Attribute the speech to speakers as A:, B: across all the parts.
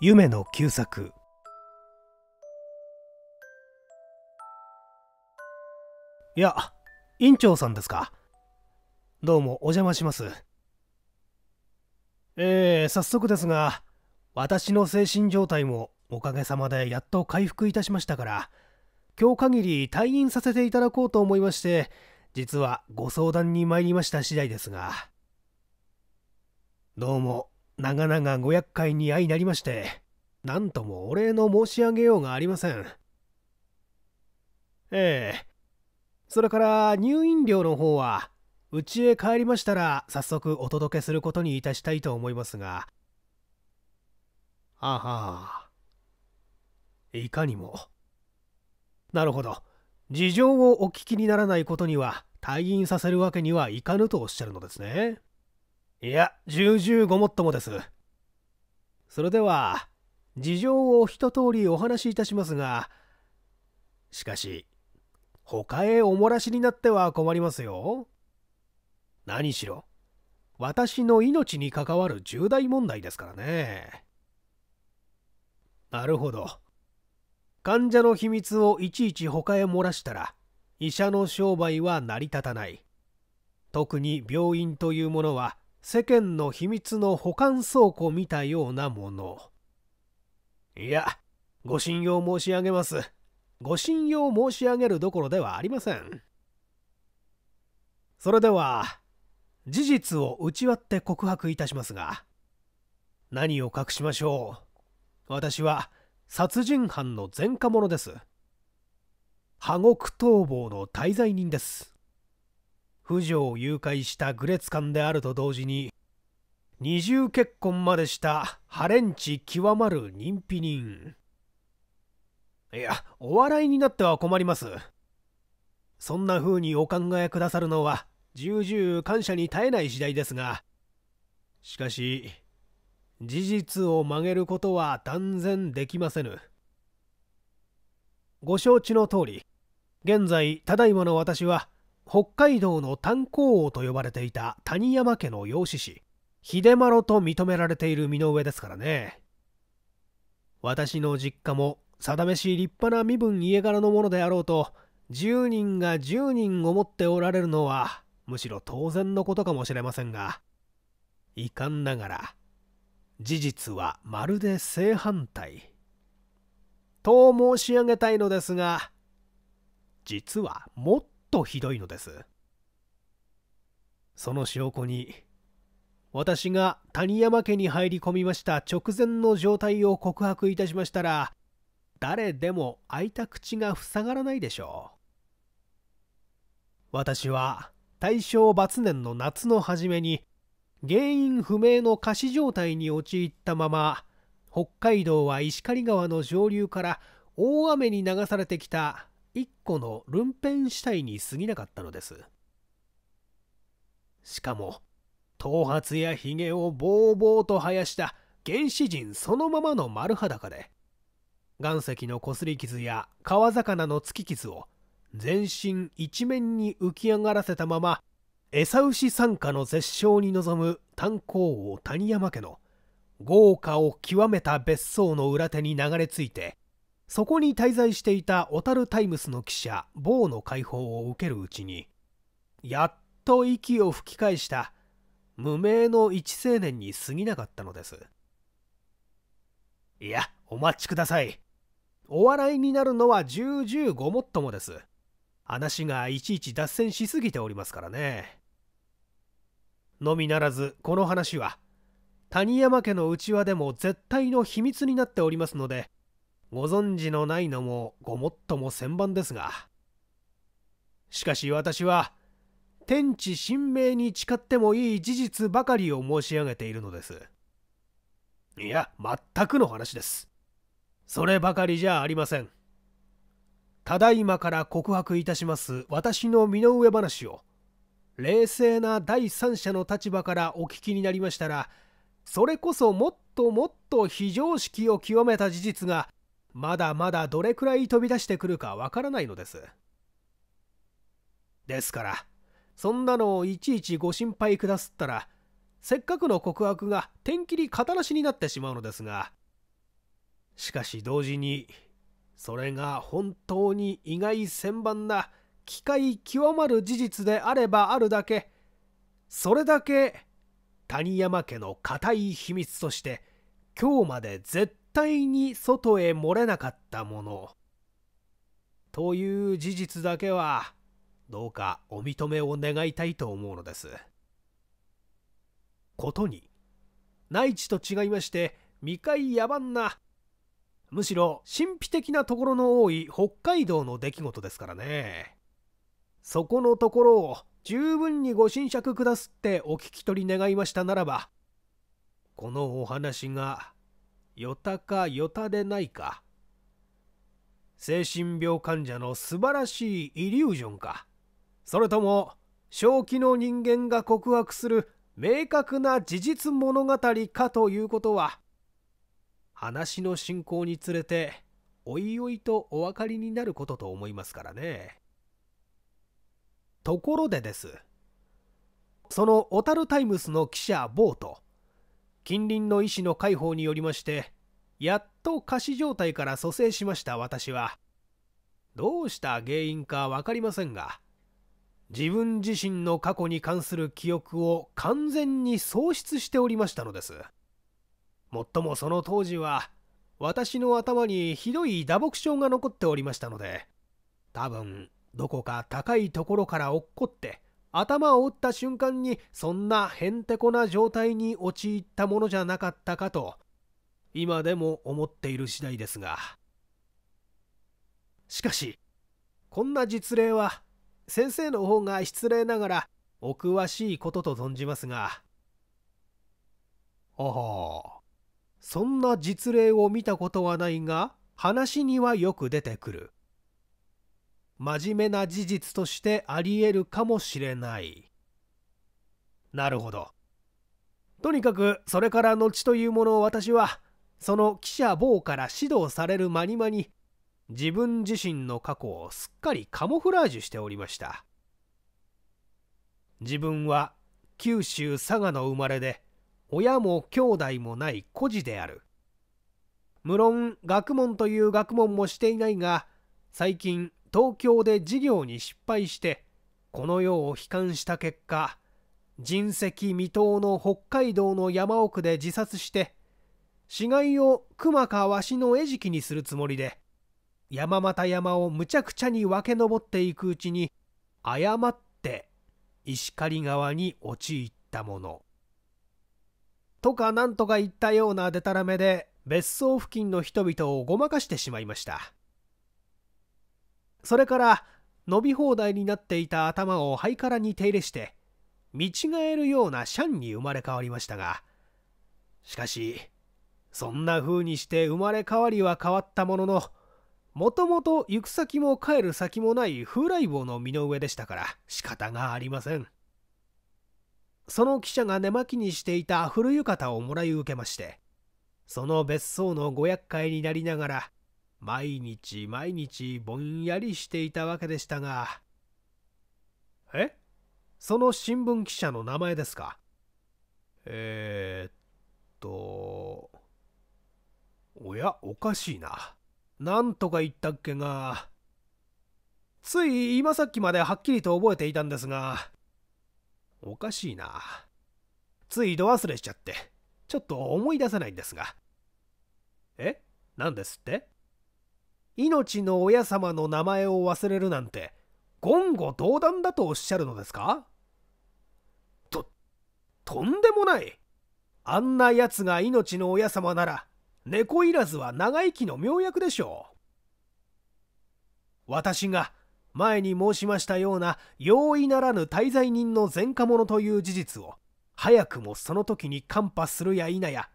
A: 夢の旧作。いや院長さんですか？どうもお邪魔します。えー、早速ですが私の精神状態もおかげさまでやっと回復いたしましたから今日限り退院させていただこうと思いまして実はご相談に参りました次第ですが。どうも長々ご厄介に相なりまして何ともお礼の申し上げようがありません。ええ。それから入院料の方は家へ帰りましたら早速お届けすることにいたしたいと思いますが。あはいかにも。なるほど。事情をお聞きにならないことには退院させるわけにはいかぬとおっしゃるのですね。いや重々ごもっともです。それでは事情を一通りお話しいたしますがしかし他へお漏らしになっては困りますよ。何しろ私の命に関わる重大問題ですからね。なるほど。患者の秘密をいちいち他へ漏らしたら医者の商売は成り立たない。特に病院というものは世間の秘密の保管倉庫見たようなもの。いやご信用申し上げます。ご信用申し上げるどころではありません。それでは事実を打ち割って告白いたしますが何を隠しましょう。私は殺人犯の前科者です。破獄逃亡の滞在人です。婦女を誘拐した愚劣漢であると同時に二重結婚までしたハレンチ極まる人否人。いやお笑いになっては困ります。そんな風にお考えくださるのは重々感謝に絶えない次第ですが。しかし事実を曲げることは断然できませぬ。ご承知の通り現在ただいまの私は北海道の炭鉱王と呼ばれていた谷山家の養子師秀丸と認められている身の上ですからね。私の実家も定めし立派な身分家柄のものであろうと10人が10人思っておられるのはむしろ当然のことかもしれませんが遺憾ながら事実はまるで正反対。と申し上げたいのですが実はもっととひどいのです。その証拠に私が谷山家に入り込みました直前の状態を告白いたしましたら誰でも開いた口が塞がらないでしょう。私は大正バツ年の夏の初めに原因不明の仮死状態に陥ったまま北海道は石狩川の上流から大雨に流されてきた一個のルンペン死体に過ぎなかったのです。しかも頭髪やひげをぼうぼうと生やした原始人そのままの丸裸で岩石のこすり傷や川魚の突き傷を全身一面に浮き上がらせたまま餌牛参加の絶唱に臨む炭鉱王谷山家の豪華を極めた別荘の裏手に流れ着いてそこに滞在していた小樽タイムスの記者坊の解放を受けるうちにやっと息を吹き返した無名の一青年に過ぎなかったのです。いやお待ちください。お笑いになるのは重々ごもっともです。話がいちいち脱線しすぎておりますからね。のみならずこの話は谷山家の内輪でも絶対の秘密になっておりますのでご存知のないのもごもっとも千番ですが。しかし私は天地神明に誓ってもいい事実ばかりを申し上げているのです。いや全くの話です。そればかりじゃありません。ただいまから告白いたします。私の身の上話を。冷静な第三者の立場からお聞きになりましたらそれこそもっともっと非常識を極めた事実がまだまだどれくらい飛び出してくるかわからないのです。ですからそんなのをいちいちご心配くだすったらせっかくの告白が天切り型なしになってしまうのですがしかし同時にそれが本当に意外千万な機械極まる事実であればあるだけそれだけ谷山家の固い秘密として今日まで絶対対に外へ漏れなかったものという事実だけはどうかお認めを願いたいと思うのです。ことに内地と違いまして未開野蛮なむしろ神秘的なところの多い北海道の出来事ですからねそこのところを十分にご神釈くだすってお聞き取り願いましたならばこのお話がよたかよたでないか。精神病患者の素晴らしいイリュージョンか。それとも正気の人間が告白する明確な事実物語かということは話の進行につれておいおいとお分かりになることと思いますからね。ところでです。その小樽タイムスの記者ボート近隣の医師の介抱によりましてやっと仮死状態から蘇生しました私はどうした原因か分かりませんが自分自身の過去に関する記憶を完全に喪失しておりましたのです。もっともその当時は私の頭にひどい打撲傷が残っておりましたので多分どこか高いところから落っこって頭を打った瞬間にそんなへんてこな状態に陥ったものじゃなかったかと今でも思っている次第ですが。しかしこんな実例は先生の方が失礼ながらお詳しいことと存じますが。ああそんな実例を見たことはないが話にはよく出てくる。真面目な事実としてありえるかもしれない。なるほど。とにかくそれから後というものを私はその記者坊から指導される間に間に自分自身の過去をすっかりカモフラージュしておりました。自分は九州佐賀の生まれで親も兄弟もない孤児である。無論学問という学問もしていないが最近東京で事業に失敗してこの世を悲観した結果人石未踏の北海道の山奥で自殺して死骸を熊かわしの餌食にするつもりで山又山をむちゃくちゃに分け登っていくうちに誤って石狩川に陥ったもの。とかなんとか言ったようなデタラメで別荘付近の人々をごまかしてしまいました。それから伸び放題になっていた頭をハイカラに手入れして見違えるようなシャンに生まれ変わりましたがしかしそんな風にして生まれ変わりは変わったもののもともと行く先も帰る先もない風来坊の身の上でしたから仕方がありません。その記者が寝巻きにしていた古浴衣をもらい受けましてその別荘のご厄介になりながら毎日毎日ぼんやりしていたわけでしたが。え？その新聞記者の名前ですか？えー、っとおやおかしいな。なんとか言ったっけが、つい今さっきまではっきりと覚えていたんですが、おかしいな。つい度忘れしちゃって、ちょっと思い出せないんですが。え？何ですって？命の親様の名前を忘れるなんて、言語道断だとおっしゃるのですか？と、とんでもない。あんな奴が命の親様なら、猫いらずは長生きの妙薬でしょう。私が前に申しましたような容易ならぬ滞在人の前科者という事実を早くもその時に看破するや否や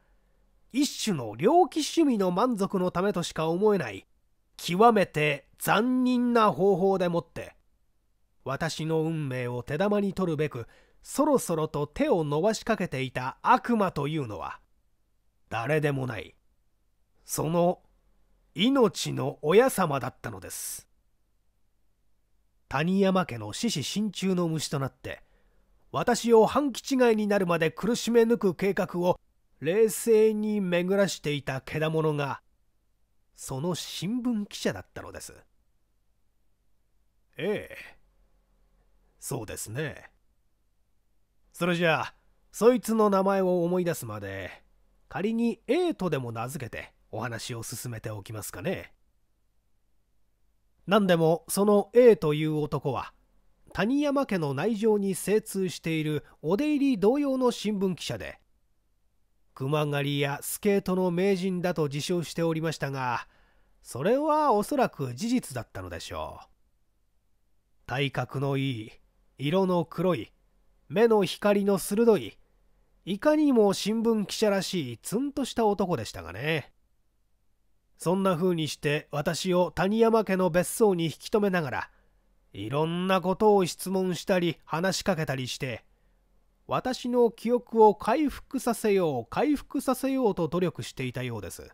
A: 一種の猟奇趣味の満足のためとしか思えない極めて残忍な方法でもって私の運命を手玉に取るべくそろそろと手を伸ばしかけていた悪魔というのは誰でもないその命の親様だったのです。谷山家の獅子心中の虫となって私を半気違いになるまで苦しめ抜く計画を冷静に巡らしていたけだものがその新聞記者だったのです。ええ。そうですね。それじゃあそいつの名前を思い出すまで仮に A とでも名付けてお話を進めておきますかね。何でもその A という男は谷山家の内情に精通しているお出入り同様の新聞記者で熊狩りやスケートの名人だと自称しておりましたがそれはおそらく事実だったのでしょう。体格のいい色の黒い目の光の鋭いいかにも新聞記者らしいツンとした男でしたがね。そんな風にして私を谷山家の別荘に引き止めながらいろんなことを質問したり話しかけたりして私の記憶を回復させよう回復させようと努力していたようです。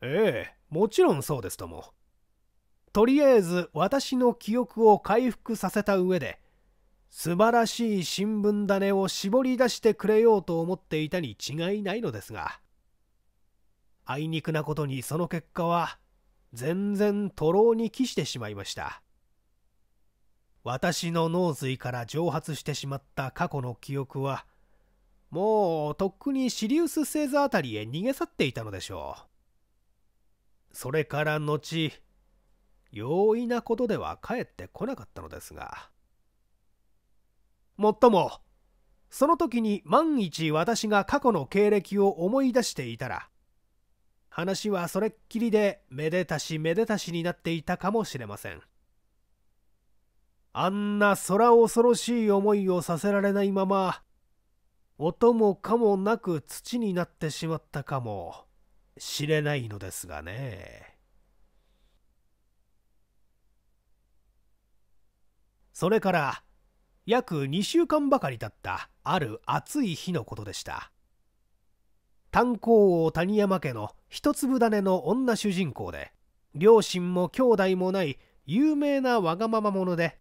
A: ええもちろんそうですとも。とりあえず私の記憶を回復させた上で素晴らしい新聞種を絞り出してくれようと思っていたに違いないのですがあいにくなことにその結果は全然徒労に帰してしまいました。私の脳髄から蒸発してしまった過去の記憶はもうとっくにシリウス星座あたりへ逃げ去っていたのでしょうそれから後容易なことでは帰ってこなかったのですがもっともその時に万一私が過去の経歴を思い出していたら話はそれっきりでめでたしめでたしになっていたかもしれません。あんな空恐ろしい思いをさせられないまま音もかもなく土になってしまったかもしれないのですがね。それから約2週間ばかり経ったある暑い日のことでした。炭鉱王谷山家の一粒種の女主人公で両親も兄弟もない有名なわがまま者で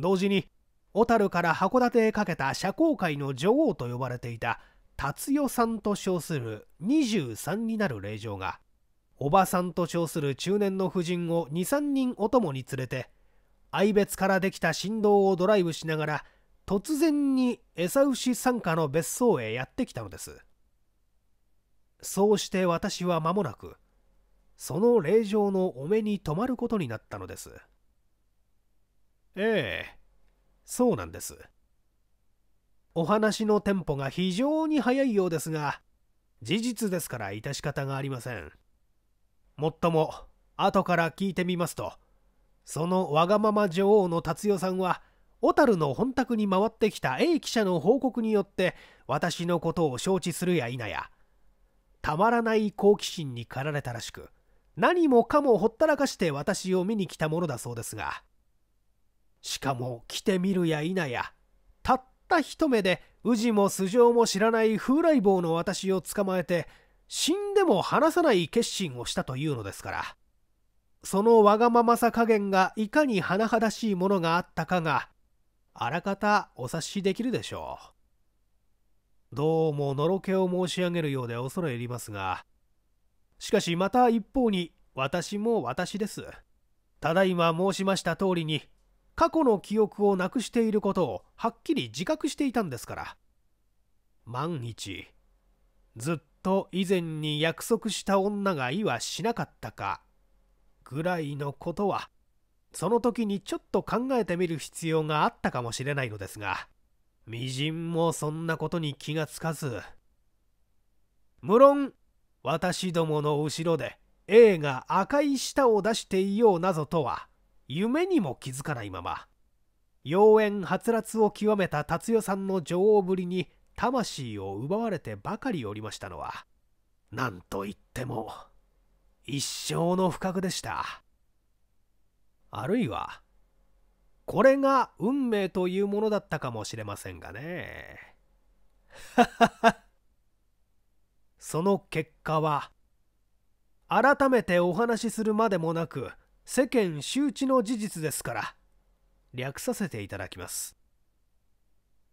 A: 同時に小樽から函館へかけた社交界の女王と呼ばれていた達代さんと称する23になる令嬢がおばさんと称する中年の婦人を23人お供に連れて愛別からできた振動をドライブしながら突然に餌牛傘下の別荘へやってきたのです。そうして私は間もなくその令嬢のお目に留まることになったのです。ええ。そうなんです。お話のテンポが非常に速いようですが事実ですから致し方がありません。もっとも後から聞いてみますとそのわがまま女王の達代さんは小樽の本宅に回ってきた A 記者の報告によって私のことを承知するや否やたまらない好奇心に駆られたらしく何もかもほったらかして私を見に来たものだそうですがしかも来てみるや否やたった一目で宇治も素性も知らない風来坊の私を捕まえて死んでも離さない決心をしたというのですから。そのわがままさ加減がいかに甚だしいものがあったかがあらかたお察しできるでしょう。どうものろけを申し上げるようで恐れ入りますがしかしまた一方に私も私です。ただいま申しました通りに過去の記憶をなくしていることをはっきり自覚していたんですから。万一ずっと以前に約束した女がいはしなかったかぐらいのことはその時にちょっと考えてみる必要があったかもしれないのですがみじんもそんなことに気がつかず無論私どもの後ろで A が赤い舌を出していようなぞとは夢にも気づかないまま。妖艶はつらつを極めた達代さんの女王ぶりに魂を奪われてばかりおりましたのは何と言っても一生の不覚でした。あるいはこれが運命というものだったかもしれませんがね。その結果は改めてお話しするまでもなく世間周知の事実ですから略させていただきます。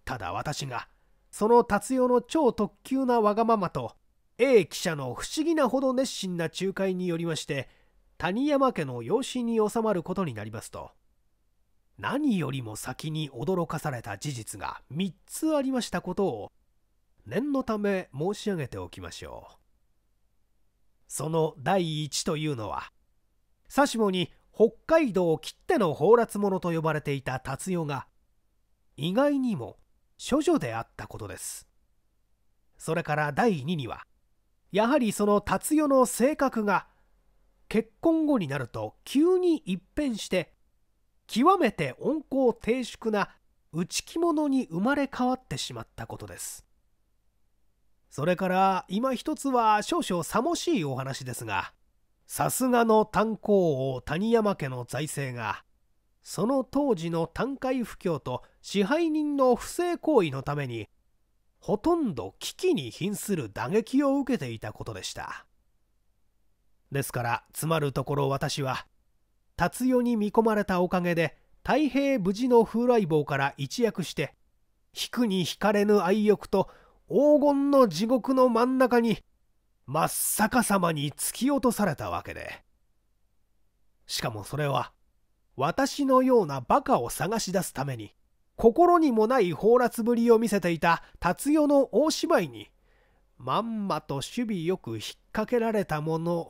A: ただ私がその達代の超特急なわがままと A 記者の不思議なほど熱心な仲介によりまして谷山家の養子に収まることになりますと何よりも先に驚かされた事実が3つありましたことを念のため申し上げておきましょう。その第一というのは佐下に北海道きっての放埓者と呼ばれていた達代が意外にも処女であったことです。それから第2にはやはりその達代の性格が結婚後になると急に一変して極めて温厚低粛な内気者に生まれ変わってしまったことです。それから今一つは少々さもしいお話ですがさすがの炭鉱王谷山家の財政がその当時の炭塊不況と支配人の不正行為のためにほとんど危機に瀕する打撃を受けていたことでした。ですからつまるところ私は達代に見込まれたおかげで太平無事の風来坊から一躍して引くに引かれぬ愛欲と黄金の地獄の真ん中に真っ逆さまに突き落とされたわけで。しかもそれは私のようなバカを探し出すために心にもない放埓ぶりを見せていた達代の大芝居にまんまと守備よく引っ掛けられたもの。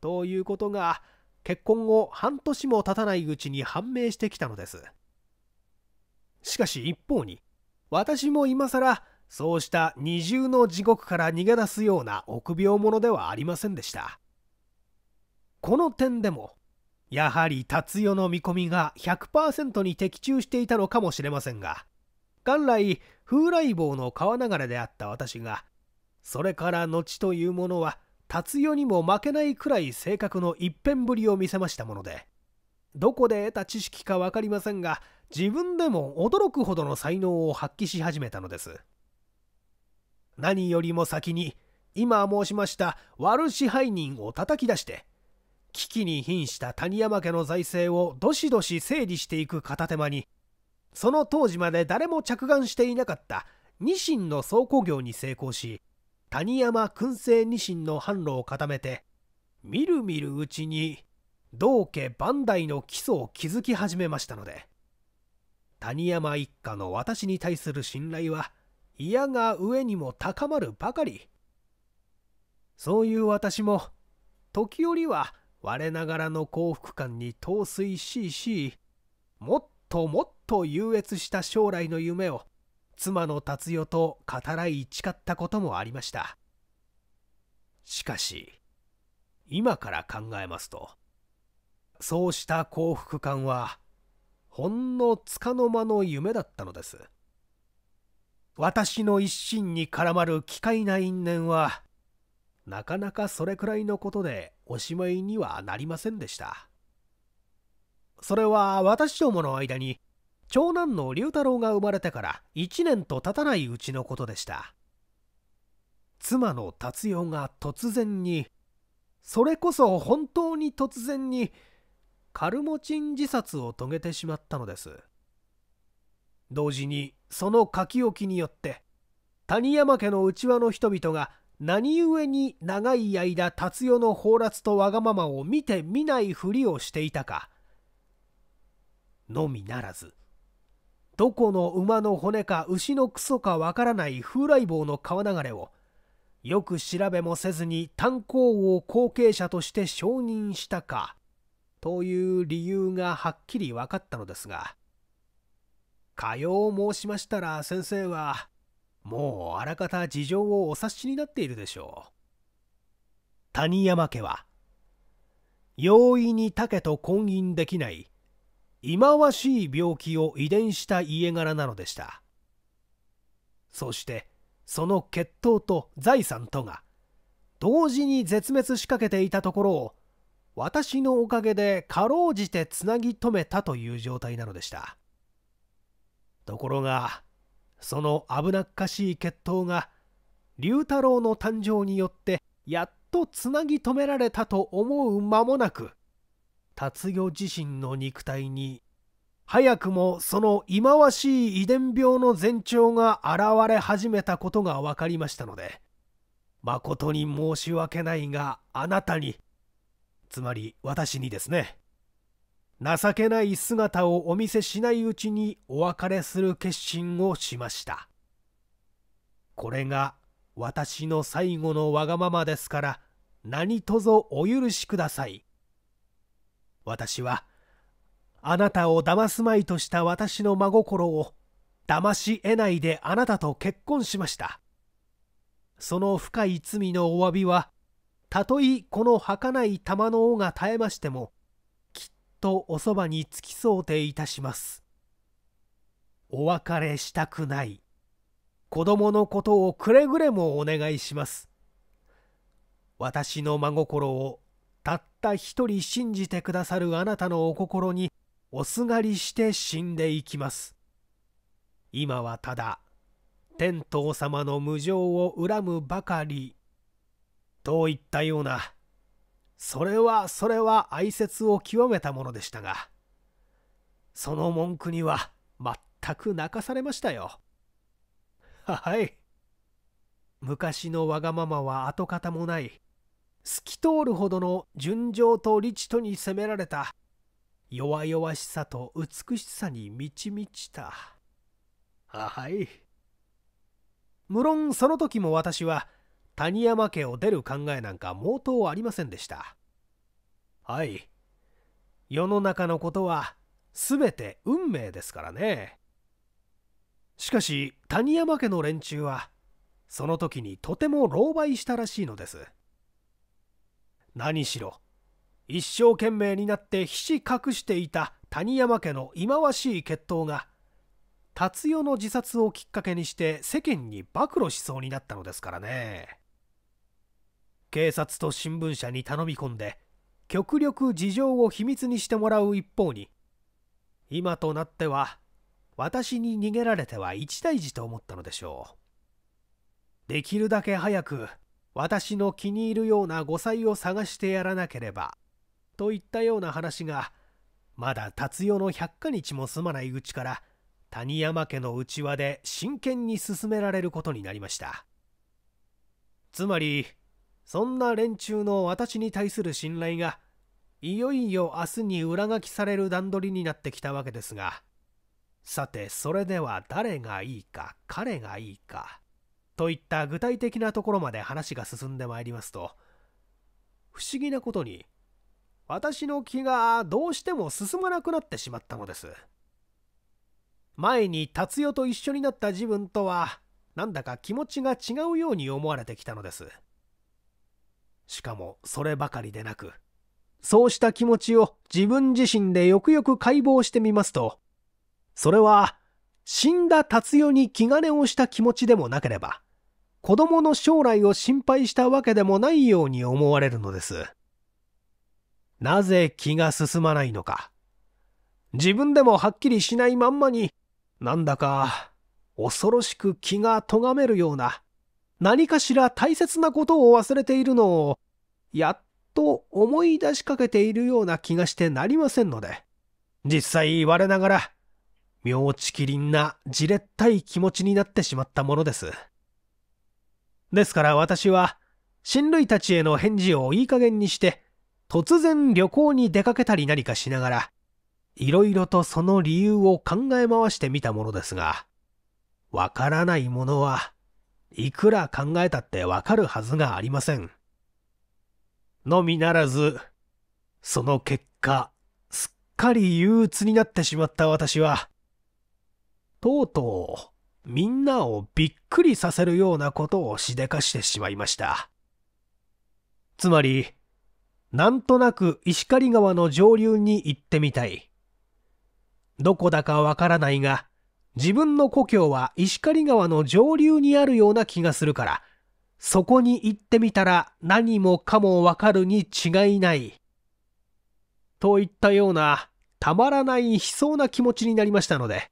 A: ということが結婚後半年も経たないうちに判明してきたのです。しかし一方に私も今更そうした二重の地獄から逃げ出すような臆病者ではありませんでした。この点でもやはり達代の見込みが100%に的中していたのかもしれませんが元来風来坊の川流れであった私がそれから後というものは達代にも負けないくらい性格の一変ぶりを見せましたものでどこで得た知識か分かりませんが自分でも驚くほどの才能を発揮し始めたのです。何よりも先に今申しました悪支配人を叩き出して危機に瀕した谷山家の財政をどしどし整理していく片手間にその当時まで誰も着眼していなかったニシンの倉庫業に成功し谷山燻製ニシンの販路を固めてみるみるうちに道家万代の基礎を築き始めましたので谷山一家の私に対する信頼は嫌が上にも高まるばかり。そういう私も時折は我ながらの幸福感に陶酔しいしもっともっと優越した将来の夢を妻の達代と語らい誓ったこともありました。しかし今から考えますとそうした幸福感はほんのつかの間の夢だったのです。私の一心に絡まる奇怪な因縁はなかなかそれくらいのことでおしまいにはなりませんでした。それは私どもの間に長男の龍太郎が生まれてから1年と経たないうちのことでした。妻の達代が突然にそれこそ本当に突然にカルモチン自殺を遂げてしまったのです。同時にその書き置きによって谷山家の内輪の人々が何故に長い間達代の放埓とわがままを見て見ないふりをしていたか。のみならずどこの馬の骨か牛のクソかわからない風来坊の川流れをよく調べもせずに炭鉱王後継者として承認したかという理由がはっきり分かったのですがかよう申しましたら先生はもうあらかた事情をお察しになっているでしょう。谷山家は容易に竹と婚姻できない忌まわしい病気を遺伝した家柄なのでした。そしてその血統と財産とが同時に絶滅しかけていたところを私のおかげでかろうじてつなぎ止めたという状態なのでした。ところがその危なっかしい決闘が龍太郎の誕生によってやっとつなぎ止められたと思う間もなく達代自身の肉体に早くもその忌まわしい遺伝病の前兆が現れ始めたことが分かりましたので誠に申し訳ないがあなたにつまり私にですね情けない姿をお見せしないうちにお別れする決心をしました。これが私の最後のわがままですから何卒お許しください。私はあなたを騙すまいとした私の真心を騙し得ないであなたと結婚しました。その深い罪のお詫びはたとえこの儚い玉の尾が絶えましてもとおそばに付き添うていたします。お別れしたくない。子供のことをくれぐれもお願いします。私の真心をたった一人信じてくださるあなたのお心におすがりして死んでいきます。今はただ天道様の無情を恨むばかり。といったようなそれはそれは哀説を極めたものでしたがその文句には全く泣かされましたよ。はい。昔のわがままは跡形もない透き通るほどの純情と理知とに責められた弱々しさと美しさに満ち満ちた。はい。無論その時も私は谷山家を出る考えなんか毛頭ありませんでした。はい。世の中のことは全て運命ですからね。しかし谷山家の連中はその時にとても狼狽したらしいのです。何しろ一生懸命になってひし隠していた谷山家の忌まわしい血統が達代の自殺をきっかけにして世間に暴露しそうになったのですからね。警察と新聞社に頼み込んで極力事情を秘密にしてもらう一方に今となっては私に逃げられては一大事と思ったのでしょう。できるだけ早く私の気に入るような誤妻を探してやらなければといったような話がまだ達代の百花日も済まないうちから谷山家の内輪で真剣に進められることになりました。つまりそんな連中の私に対する信頼がいよいよ明日に裏書きされる段取りになってきたわけですがさてそれでは誰がいいか彼がいいかといった具体的なところまで話が進んでまいりますと不思議なことに私の気がどうしても進まなくなってしまったのです。前に達代と一緒になった自分とはなんだか気持ちが違うように思われてきたのですしかもそればかりでなくそうした気持ちを自分自身でよくよく解剖してみますとそれは死んだ達代に気兼ねをした気持ちでもなければ子供の将来を心配したわけでもないように思われるのです。なぜ気が進まないのか。自分でもはっきりしないまんまになんだか恐ろしく気が咎めるような何かしら大切なことを忘れているのをやっと思い出しかけているような気がしてなりませんので実際我ながら妙ちきりんなじれったい気持ちになってしまったものです。ですから私は親類たちへの返事をいい加減にして突然旅行に出かけたり何かしながらいろいろとその理由を考え回してみたものですが、わからないものはいくら考えたってわかるはずがありません。のみならず、その結果、すっかり憂鬱になってしまった私は、とうとうみんなをびっくりさせるようなことをしでかしてしまいました。つまり、なんとなく石狩川の上流に行ってみたい。どこだかわからないが、自分の故郷は石狩川の上流にあるような気がするから、そこに行ってみたら何もかもわかるに違いない。といったような、たまらない悲壮な気持ちになりましたので、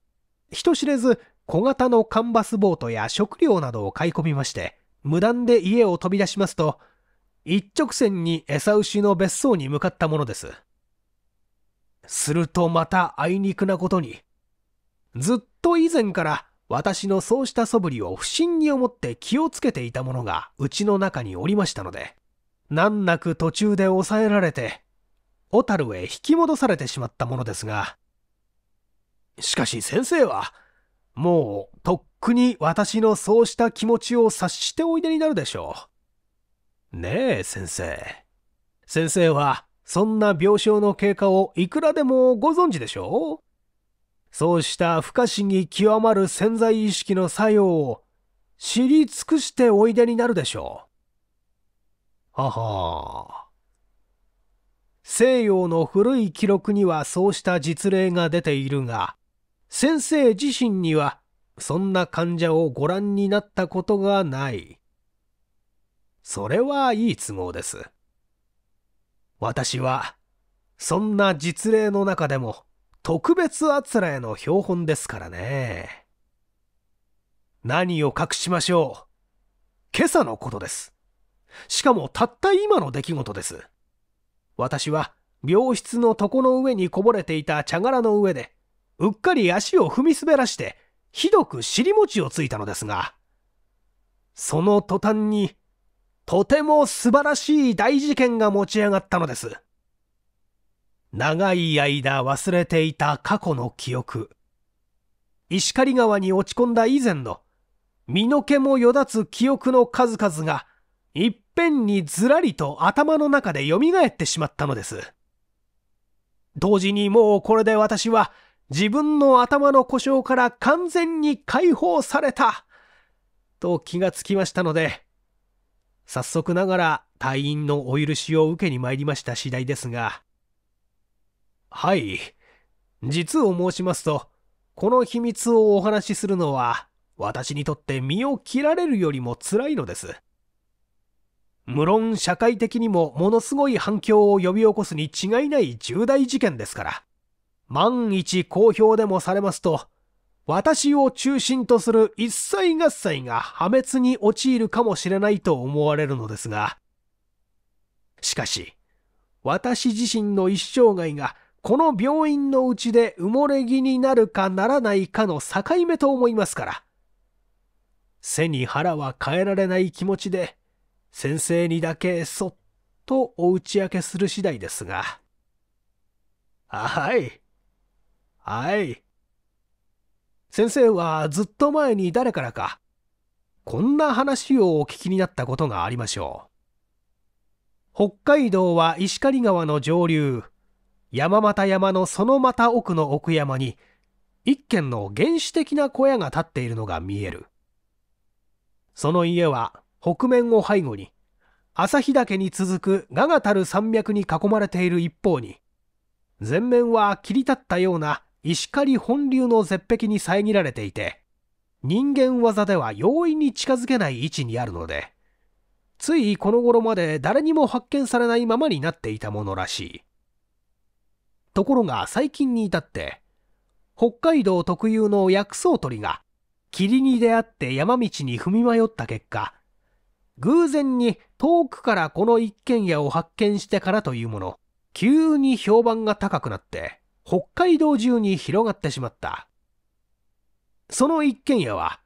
A: 人知れず小型のカンバスボートや食料などを買い込みまして、無断で家を飛び出しますと、一直線に餌牛の別荘に向かったものです。するとまたあいにくなことに、ずっと以前から私のそうした素振りを不審に思って気をつけていた者がうちの中におりましたので、難なく途中で抑えられて、小樽へ引き戻されてしまったものですが、しかし先生は、もうとっくに私のそうした気持ちを察しておいでになるでしょう。ねえ、先生。先生は、そんな病床の経過をいくらでもご存知でしょう？そうした不可思議極まる潜在意識の作用を知り尽くしておいでになるでしょう。はは西洋の古い記録にはそうした実例が出ているが、先生自身にはそんな患者をご覧になったことがない。それはいい都合です。私は、そんな実例の中でも特別あつらえの標本ですからね。何を隠しましょう。今朝のことです。しかもたった今の出来事です。私は病室の床の上にこぼれていた茶殻の上で、うっかり足を踏み滑らして、ひどく尻餅をついたのですが、その途端に、とても素晴らしい大事件が持ち上がったのです。長い間忘れていた過去の記憶。石狩川に落ち込んだ以前の身の毛もよだつ記憶の数々がいっぺんにずらりと頭の中で蘇ってしまったのです。同時にもうこれで私は自分の頭の故障から完全に解放されたと気がつきましたので、早速ながら隊員のお許しを受けに参りました次第ですが、はい。実を申しますと、この秘密をお話しするのは、私にとって身を切られるよりも辛いのです。無論社会的にもものすごい反響を呼び起こすに違いない重大事件ですから、万一公表でもされますと、私を中心とする一切合切が破滅に陥るかもしれないと思われるのですが、しかし、私自身の一生涯がこの病院のうちで埋もれ木になるかならないかの境目と思いますから。背に腹は変えられない気持ちで、先生にだけそっとお打ち明けする次第ですが。はい。はい。先生はずっと前に誰からか、こんな話をお聞きになったことがありましょう。北海道は石狩川の上流、山又山のそのまた奥の奥山に一軒の原始的な小屋が建っているのが見える。その家は北面を背後に旭岳に続く我がたる山脈に囲まれている一方に前面は切り立ったような石狩本流の絶壁に遮られていて人間技では容易に近づけない位置にあるのでついこの頃まで誰にも発見されないままになっていたものらしい。ところが最近に至って、北海道特有の薬草鳥が霧に出会って山道に踏み迷った結果、偶然に遠くからこの一軒家を発見してからというもの、急に評判が高くなって、北海道中に広がってしまった。その一軒家は、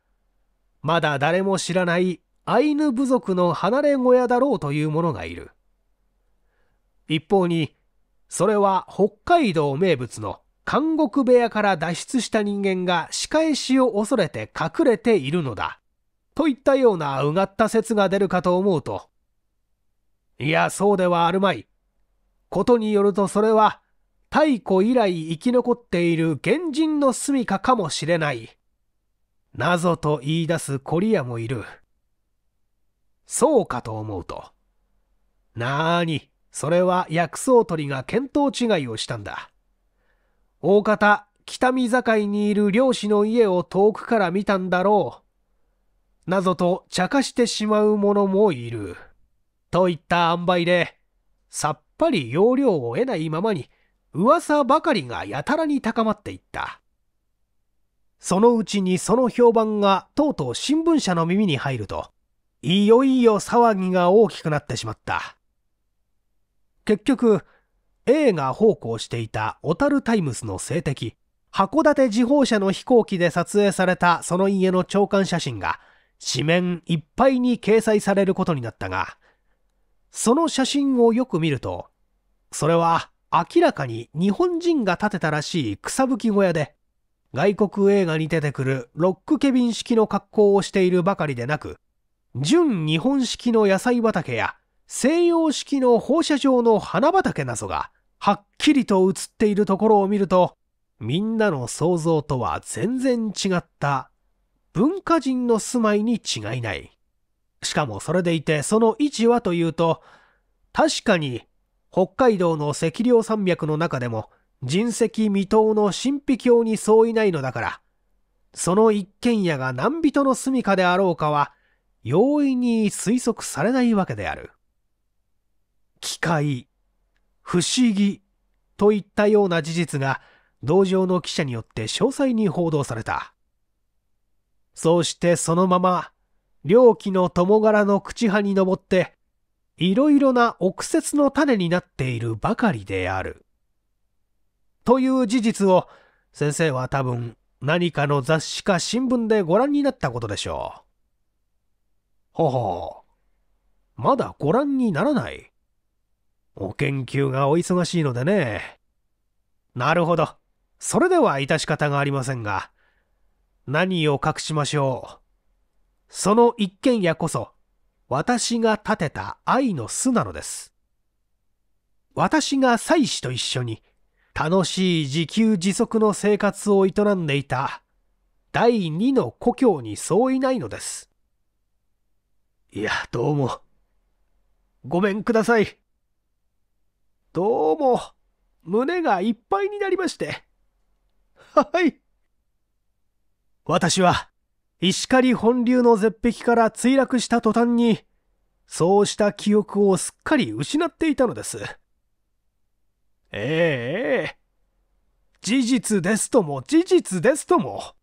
A: まだ誰も知らないアイヌ部族の離れ小屋だろうという者がいる。一方に、それは北海道名物の監獄部屋から脱出した人間が仕返しを恐れて隠れているのだ。といったようなうがった説が出るかと思うと、いや、そうではあるまい。ことによるとそれは、太古以来生き残っている原人の住処かもしれない。謎と言い出すコリアもいる。そうかと思うと。なーに、それは薬草取りが見当違いをしたんだ。大方、北見境にいる漁師の家を遠くから見たんだろう。なぞと茶化してしまう者もいる。といった塩梅で、さっぱり要領を得ないままに、噂ばかりがやたらに高まっていった。そのうちにその評判がとうとう新聞社の耳に入ると、いよいよ騒ぎが大きくなってしまった。結局、映画奉公していた小樽タイムスの政敵、函館時報社の飛行機で撮影されたその家の長官写真が紙面いっぱいに掲載されることになったが、その写真をよく見ると、それは明らかに日本人が建てたらしい草吹き小屋で、外国映画に出てくるロックケビン式の格好をしているばかりでなく、純日本式の野菜畑や西洋式の放射状の花畑などがはっきりと映っているところを見ると、みんなの想像とは全然違った文化人の住まいに違いない。しかもそれでいてその位置はというと、確かに北海道の赤稜山脈の中でも人石未踏の神秘境にそういないのだから、その一軒家が何人の住処であろうかは、容易に推測されないわけである。機械、不思議といったような事実が同情の記者によって詳細に報道された。そうしてそのまま、猟奇の友柄の口派に登って、いろいろな憶説の種になっているばかりである。という事実を先生は多分何かの雑誌か新聞でご覧になったことでしょう。ほほう。まだご覧にならない？お研究がお忙しいのでね。なるほど。それでは致し方がありませんが、何を隠しましょう。その一軒家こそ、私が建てた愛の巣なのです。私が妻子と一緒に楽しい自給自足の生活を営んでいた第二の故郷にそういないのです。いや、どうも。ごめんください。どうも、胸がいっぱいになりまして。はい。私は、石狩本流の絶壁から墜落した途端に、そうした記憶をすっかり失っていたのです。ええ事実ですとも事実ですとも。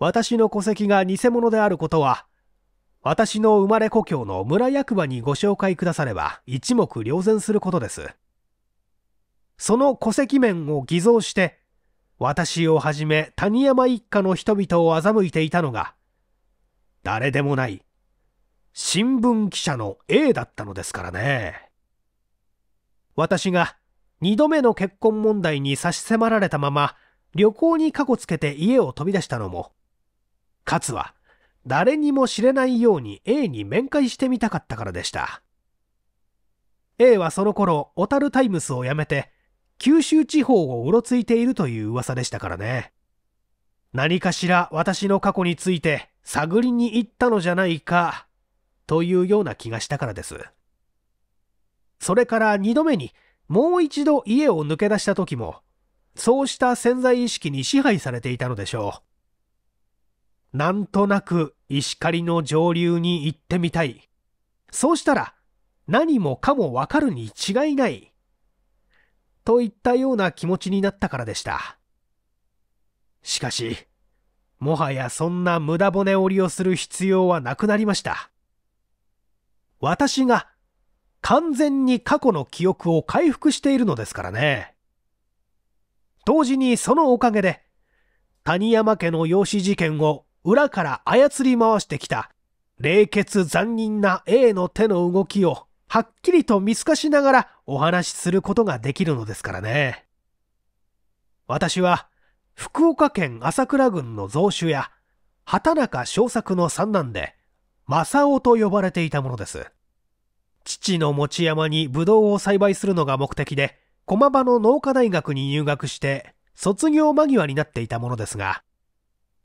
A: 私の戸籍が偽物であることは、私の生まれ故郷の村役場にご紹介くだされば一目瞭然することです。その戸籍面を偽造して、私をはじめ谷山一家の人々を欺いていたのが、誰でもない、新聞記者の A だったのですからね。私が二度目の結婚問題に差し迫られたまま、旅行にかこつけて家を飛び出したのも、かつは誰にも知れないように A に面会してみたかったからでした。A はその頃、小樽タイムスを辞めて、九州地方をうろついているという噂でしたからね。何かしら私の過去について探りに行ったのじゃないか、というような気がしたからです。それから二度目にもう一度家を抜け出した時も、そうした潜在意識に支配されていたのでしょう。なんとなく石狩の上流に行ってみたい。そうしたら何もかもわかるに違いない。といったような気持ちになったからでした。しかし、もはやそんな無駄骨折りをする必要はなくなりました。私が完全に過去の記憶を回復しているのですからね。同時にそのおかげで、谷山家の養子事件を裏から操り回してきた冷血残忍な A の手の動きをはっきりと見透かしながらお話しすることができるのですからね。私は、福岡県朝倉郡の蔵主や、畑中正作の三男で、正雄と呼ばれていたものです。父の持山に葡萄を栽培するのが目的で、駒場の農科大学に入学して、卒業間際になっていたものですが、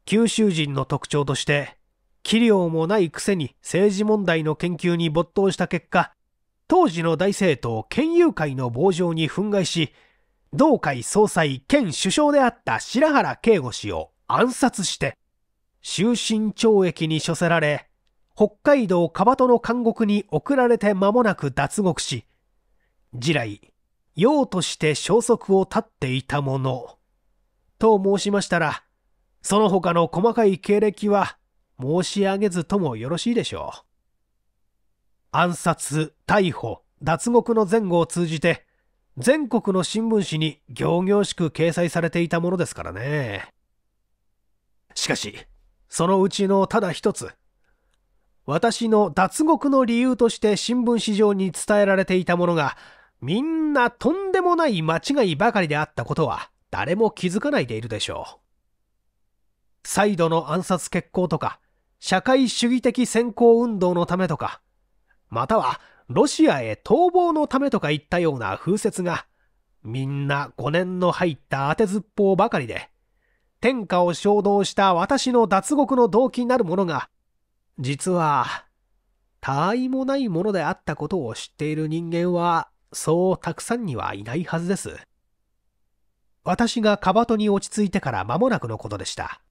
A: 九州人の特徴として、器量もないくせに政治問題の研究に没頭した結果、当時の大政党県友会の傍聴に憤慨し、同会総裁兼首相であった白原慶吾氏を暗殺して、終身懲役に処せられ、北海道カバトの監獄に送られて間もなく脱獄し、地来、用として消息を絶っていたもの、と申しましたら、その他の細かい経歴は申し上げずともよろしいでしょう。暗殺、逮捕、脱獄の前後を通じて、全国の新聞紙に行々しく掲載されていたものですからね。しかし、そのうちのただ一つ、私の脱獄の理由として新聞紙上に伝えられていたものが、みんなとんでもない間違いばかりであったことは、誰も気づかないでいるでしょう。再度の暗殺決行とか、社会主義的先行運動のためとか、またはロシアへ逃亡のためとかいったような風説が、みんな5年の入った当てずっぽうばかりで、天下を衝動した私の脱獄の動機になるものが、実は、他愛もないものであったことを知っている人間は、そうたくさんにはいないはずです。私がカバトに落ち着いてから間もなくのことでした。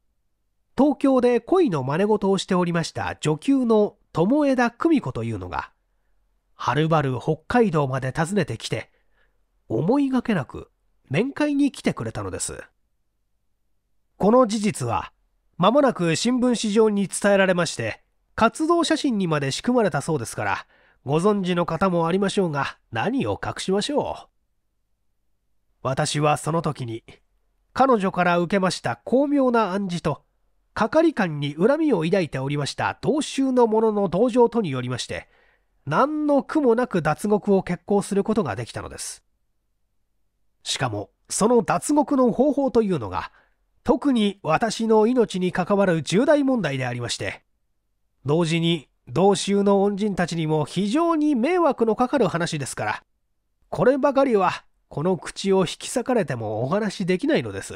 A: 東京で恋の真似事をしておりました女給の友枝久美子というのが、はるばる北海道まで訪ねてきて、思いがけなく面会に来てくれたのです。この事実は、間もなく新聞紙上に伝えられまして、活動写真にまで仕組まれたそうですから、ご存知の方もありましょうが、何を隠しましょう。私はその時に、彼女から受けました巧妙な暗示と、係官に恨みを抱いておりました同州の者の同情とによりまして、何の苦もなく脱獄を決行することができたのです。しかも、その脱獄の方法というのが、特に私の命に関わる重大問題でありまして、同時に同州の恩人たちにも非常に迷惑のかかる話ですから、こればかりはこの口を引き裂かれてもお話できないのです。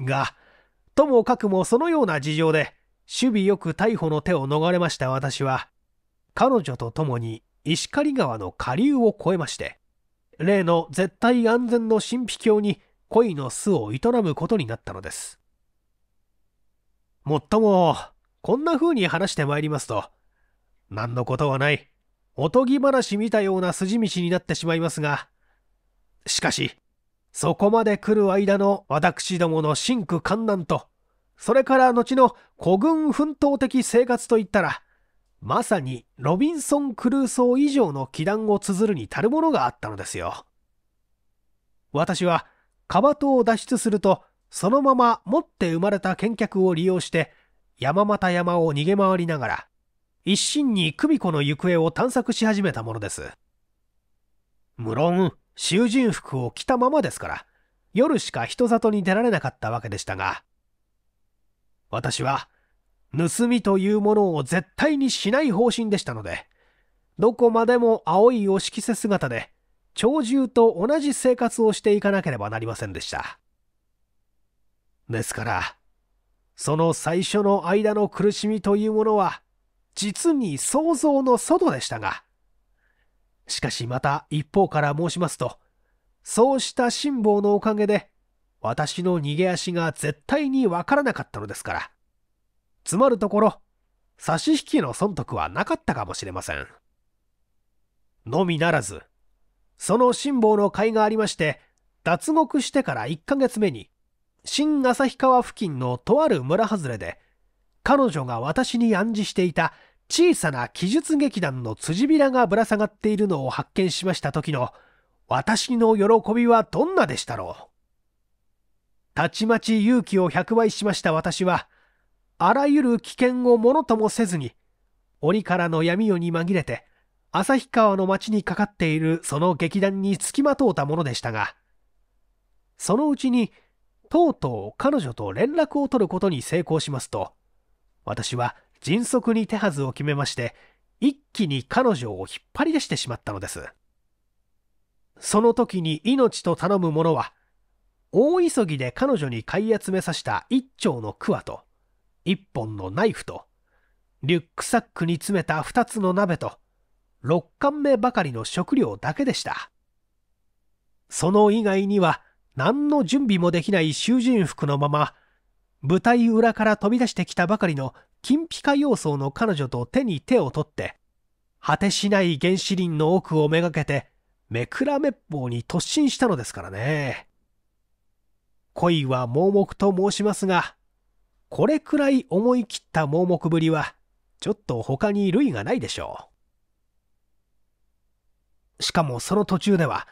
A: が、ともかくもそのような事情で、守備よく逮捕の手を逃れました私は、彼女と共に石狩川の下流を越えまして、例の絶対安全の神秘境に恋の巣を営むことになったのです。もっとも、こんな風に話してまいりますと、何のことはない、おとぎ話見たような筋道になってしまいますが、しかし、そこまで来る間の私どもの真苦観難と、それから後の古軍奮闘的生活といったら、まさにロビンソン・クルーソー以上の祈願を綴るに足るものがあったのですよ。私はカバトを脱出すると、そのまま持って生まれた見客を利用して、山又山を逃げ回りながら、一心に久美子の行方を探索し始めたものです。無論、囚人服を着たままですから、夜しか人里に出られなかったわけでしたが、私は、盗みというものを絶対にしない方針でしたので、どこまでも青いお色せ姿で、鳥獣と同じ生活をしていかなければなりませんでした。ですから、その最初の間の苦しみというものは、実に想像の外でしたが、しかしまた一方から申しますと、そうした辛抱のおかげで、私の逃げ足が絶対にわからなかったのですから、つまるところ、差し引きの損得はなかったかもしれません。のみならず、その辛抱の甲斐がありまして、脱獄してから1ヶ月目に、新旭川付近のとある村外れで、彼女が私に暗示していた小さな記述劇団の辻びらがぶら下がっているのを発見しました時の、私の喜びはどんなでしたろう？たちまち勇気を100倍しました私は、あらゆる危険をものともせずに、檻からの闇夜に紛れて、旭川の町にかかっているその劇団につきまとうたものでしたが、そのうちに、とうとう彼女と連絡を取ることに成功しますと、私は迅速に手はずを決めまして、一気に彼女を引っ張り出してしまったのです。その時に命と頼む者は、大急ぎで彼女に買い集めさせた一丁の桑と、一本のナイフと、リュックサックに詰めた二つの鍋と、6貫目ばかりの食料だけでした。その以外には何の準備もできない囚人服のまま、舞台裏から飛び出してきたばかりの金ピカ要素の彼女と手に手を取って、果てしない原始林の奥をめがけて、めくらめっぽうに突進したのですからね。恋は盲目と申しますが、これくらい思い切った盲目ぶりは、ちょっと他に類がないでしょう。しかもその途中では、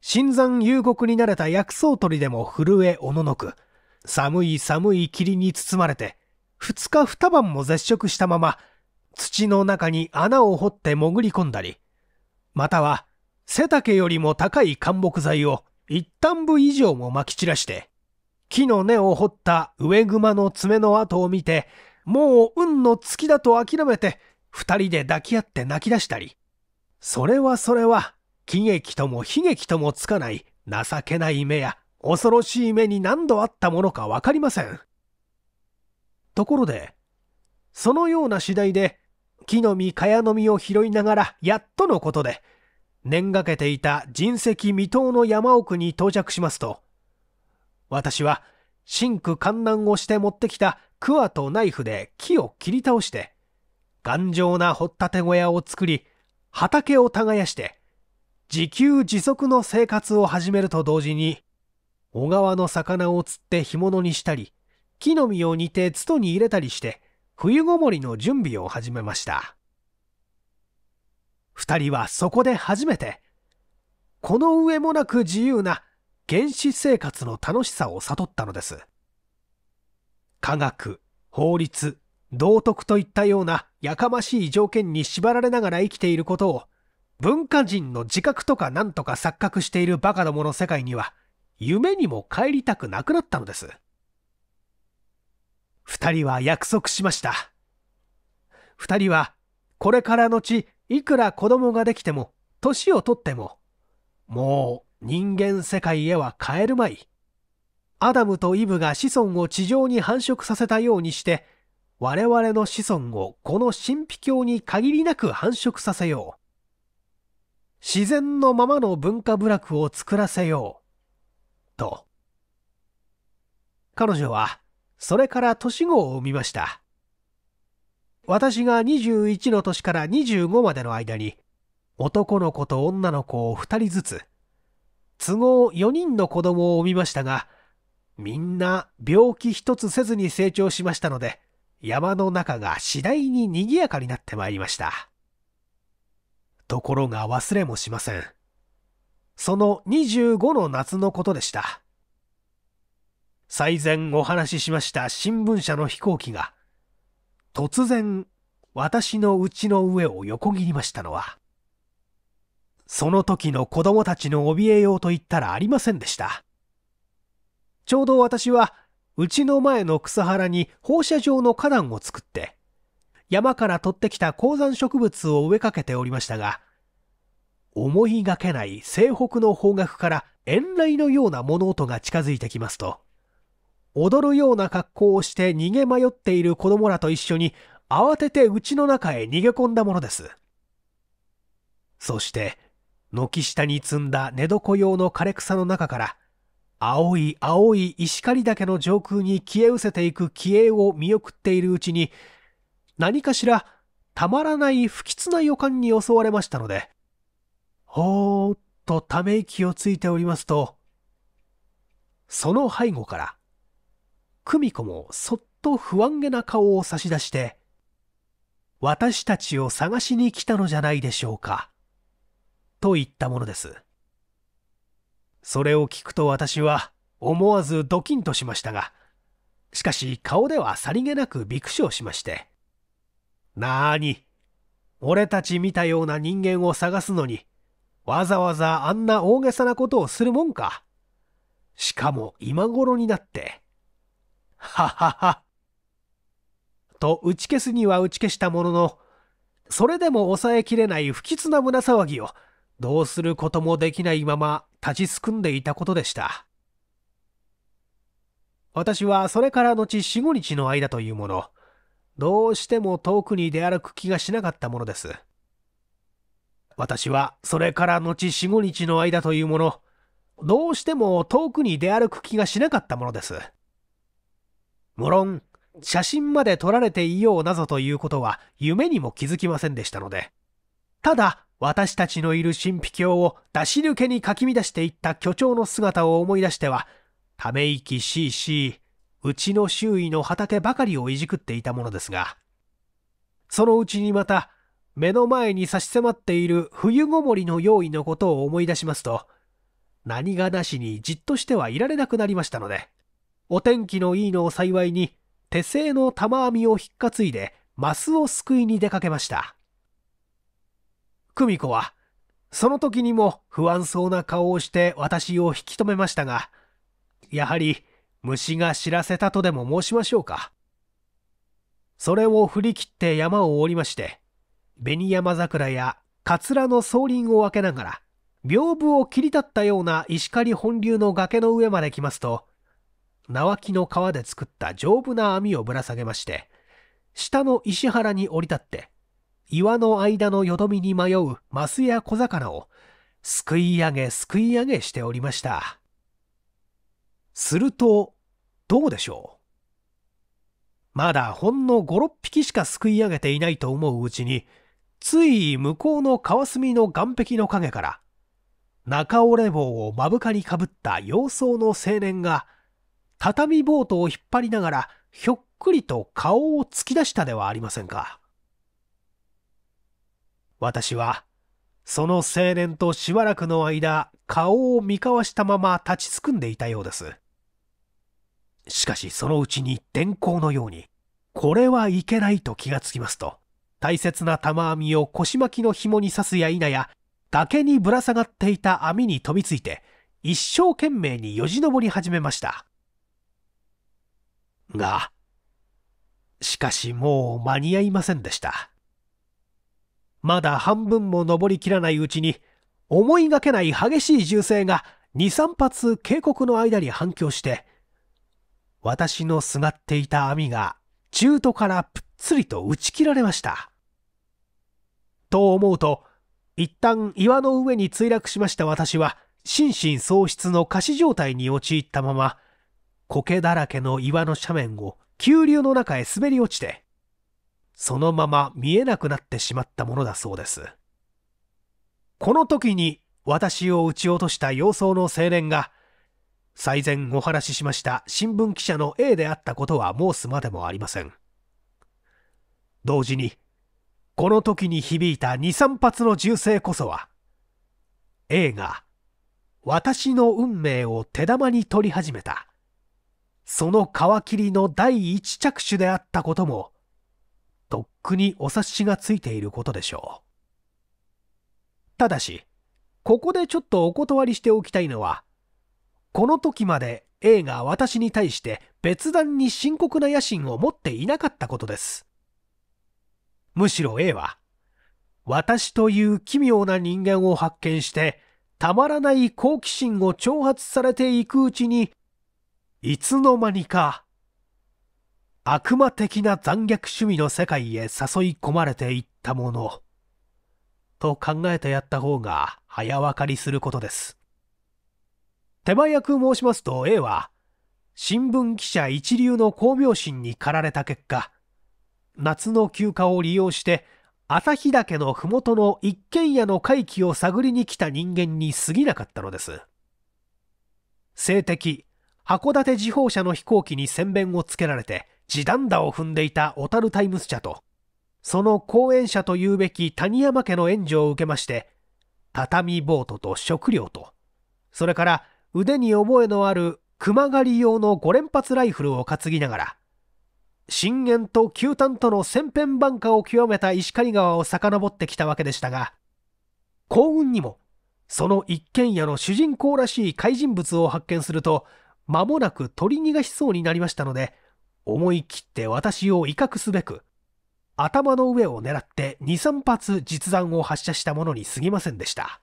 A: 新山幽谷に慣れた薬草取りでも震えおののく、寒い寒い霧に包まれて、二日二晩も絶食したまま、土の中に穴を掘って潜り込んだり、または背丈よりも高い干木材を一旦部以上も撒き散らして、木の根を掘った上熊の爪の跡を見て、もう運の月だと諦めて、二人で抱き合って泣き出したり、それはそれは、喜劇とも悲劇ともつかない情けない目や恐ろしい目に何度あったものかわかりません。ところで、そのような次第で木の実、茅の実を拾いながら、やっとのことで、念がけていた人石未踏の山奥に到着しますと、私は、真空観難をして持ってきたクワとナイフで木を切り倒して、頑丈な掘ったて小屋を作り、畑を耕して、自給自足の生活を始めると同時に、小川の魚を釣って干物にしたり、木の実を煮て筒に入れたりして、冬ごもりの準備を始めました。二人はそこで初めて、この上もなく自由な原始生活の楽しさを悟ったのです。科学、法律、道徳といったようなやかましい条件に縛られながら生きていることを、文化人の自覚とか何とか錯覚しているバカどもの世界には、夢にも帰りたくなくなったのです。二人は約束しました。二人は、これからのち、いくら子供ができても、年をとっても、もう人間世界へは帰るまい。アダムとイブが子孫を地上に繁殖させたようにして、我々の子孫をこの神秘教に限りなく繁殖させよう。自然のままの文化部落を作らせよう。と。彼女はそれから年子を産みました。私が21の年から25までの間に、男の子と女の子を2人ずつ、都合4人の子供を産みましたが、みんな病気一つせずに成長しましたので、山の中が次第に賑やかになってまいりました。ところが忘れもしません。その25の夏のことでした。最前お話ししました新聞社の飛行機が、突然、私の家の上を横切りましたのは、その時の子供たちの怯えようと言ったらありませんでした。ちょうど私は、うちの前の草原に放射状の花壇を作って、山から取ってきた高山植物を植えかけておりましたが、思いがけない西北の方角から遠雷のような物音が近づいてきますと、踊るような格好をして逃げ迷っている子供らと一緒に慌てて家の中へ逃げ込んだものです。そして、軒下に積んだ寝床用の枯れ草の中から、青い青い石狩岳の上空に消え失せていく気鋭を見送っているうちに、何かしらたまらない不吉な予感に襲われましたので、ほーっとため息をついておりますと、その背後から、久美子もそっと不安げな顔を差し出して、私たちを探しに来たのじゃないでしょうか。と言ったものです。それを聞くと私は思わずドキンとしましたが、しかし顔ではさりげなくびくしをしまして、なーに、俺たち見たような人間を探すのに、わざわざあんな大げさなことをするもんか。しかも今頃になって、ははは。と打ち消すには打ち消したものの、それでも抑えきれない不吉な胸騒ぎを、どうすることもできないまま立ちすくんでいたことでした。私はそれから後四五日の間というもの、どうしても遠くに出歩く気がしなかったものです。私はそれから後四五日の間というもの、どうしても遠くに出歩く気がしなかったものです。無論、写真まで撮られていようなぞということは夢にも気づきませんでしたので、ただ私たちのいる神秘鏡を出し抜けにかき乱していった巨鳥の姿を思い出しては、ため息しいしい、うちの周囲の畑ばかりをいじくっていたものですが、そのうちにまた、目の前に差し迫っている冬ごもりの用意のことを思い出しますと、何がなしにじっとしてはいられなくなりましたので、お天気のいいのを幸いに、手製の玉網を引っ担いで、マスを救いに出かけました。久美子は、その時にも不安そうな顔をして私を引き止めましたが、やはり虫が知らせたとでも申しましょうか。それを振り切って山を降りまして、紅山桜や桂の草林を分けながら、屏風を切り立ったような石狩本流の崖の上まで来ますと、縄木の皮で作った丈夫な網をぶら下げまして、下の石原に降り立って、岩の間のよどみに迷うマスや小魚をすくい上げすくい上げしておりました。すると、どうでしょう？まだほんの5、6匹しかすくい上げていないと思ううちに、つい向こうの川隅の岸壁の影から、中折れ棒を目深にかぶった様相の青年が、畳ボートを引っ張りながら、ひょっくりと顔を突き出したではありませんか。私は、その青年としばらくの間、顔を見交わしたまま立ちすくんでいたようです。しかしそのうちに電光のように、これはいけないと気がつきますと、大切な玉網を腰巻きの紐に刺すや否や、崖にぶら下がっていた網に飛びついて、一生懸命によじ登り始めました。が、しかしもう間に合いませんでした。まだ半分も登りきらないうちに、思いがけない激しい銃声が2、3発渓谷の間に反響して、私のすがっていた網が中途からぷっつりと打ち切られました。と思うと、一旦岩の上に墜落しました私は、心神喪失の仮死状態に陥ったまま、苔だらけの岩の斜面を急流の中へ滑り落ちて、そのまま見えなくなってしまったものだそうです。この時に私を撃ち落とした様相の青年が、最前お話ししました新聞記者の A であったことは申すまでもありません。同時に、この時に響いた2、3発の銃声こそは、A が私の運命を手玉に取り始めた、その皮切りの第一着手であったことも、とっくにお察しがついていることでしょう。ただし、ここでちょっとお断りしておきたいのは、この時まで A が私に対して別段に深刻な野心を持っていなかったことです。むしろ A は、私という奇妙な人間を発見して、たまらない好奇心を挑発されていくうちに、いつの間にか悪魔的な残虐趣味の世界へ誘い込まれていったもの、と考えてやった方が早分かりすることです。手早く申しますと A は、新聞記者一流の巧妙心に駆られた結果、夏の休暇を利用して、朝日岳の麓の一軒家の回帰を探りに来た人間に過ぎなかったのです。性的、函館時報社の飛行機に宣弁をつけられて、地団打を踏んでいた小樽タイムス社と、その後援者というべき谷山家の援助を受けまして、畳ボートと食料と、それから腕に覚えのある熊狩り用の5連発ライフルを担ぎながら、震源と旧端との千変万化を極めた石狩川を遡ってきたわけでしたが、幸運にも、その一軒家の主人公らしい怪人物を発見すると、間もなく取り逃がしそうになりましたので、思い切って私を威嚇すべく、頭の上を狙って2、3発実弾を発射したものに過ぎませんでした。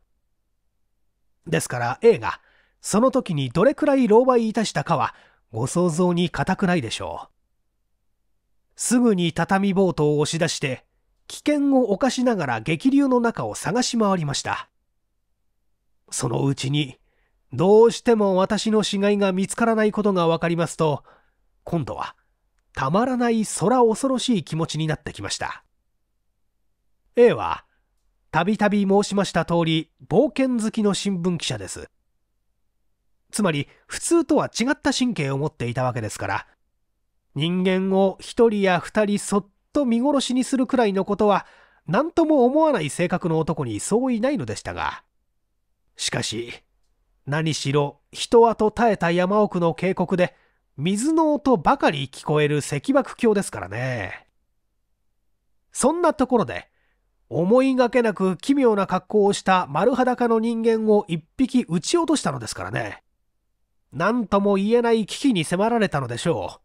A: ですから A が、その時にどれくらい狼狽いたしたかは、ご想像に難くないでしょう。すぐに畳ボートを押し出して、危険を冒しながら激流の中を探し回りました。そのうちに、どうしても私の死骸が見つからないことが分かりますと、今度はたまらない空恐ろしい気持ちになってきました。A は、たびたび申しました通り、冒険好きの新聞記者です。つまり、普通とは違った神経を持っていたわけですから、人間を一人や二人そっと見殺しにするくらいのことは、何とも思わない性格の男にそういないのでしたが、しかし、何しろ人跡絶えた山奥の渓谷で水の音ばかり聞こえる石爆鏡ですからね。そんなところで、思いがけなく奇妙な格好をした丸裸の人間を一匹撃ち落としたのですからね。何とも言えない危機に迫られたのでしょう。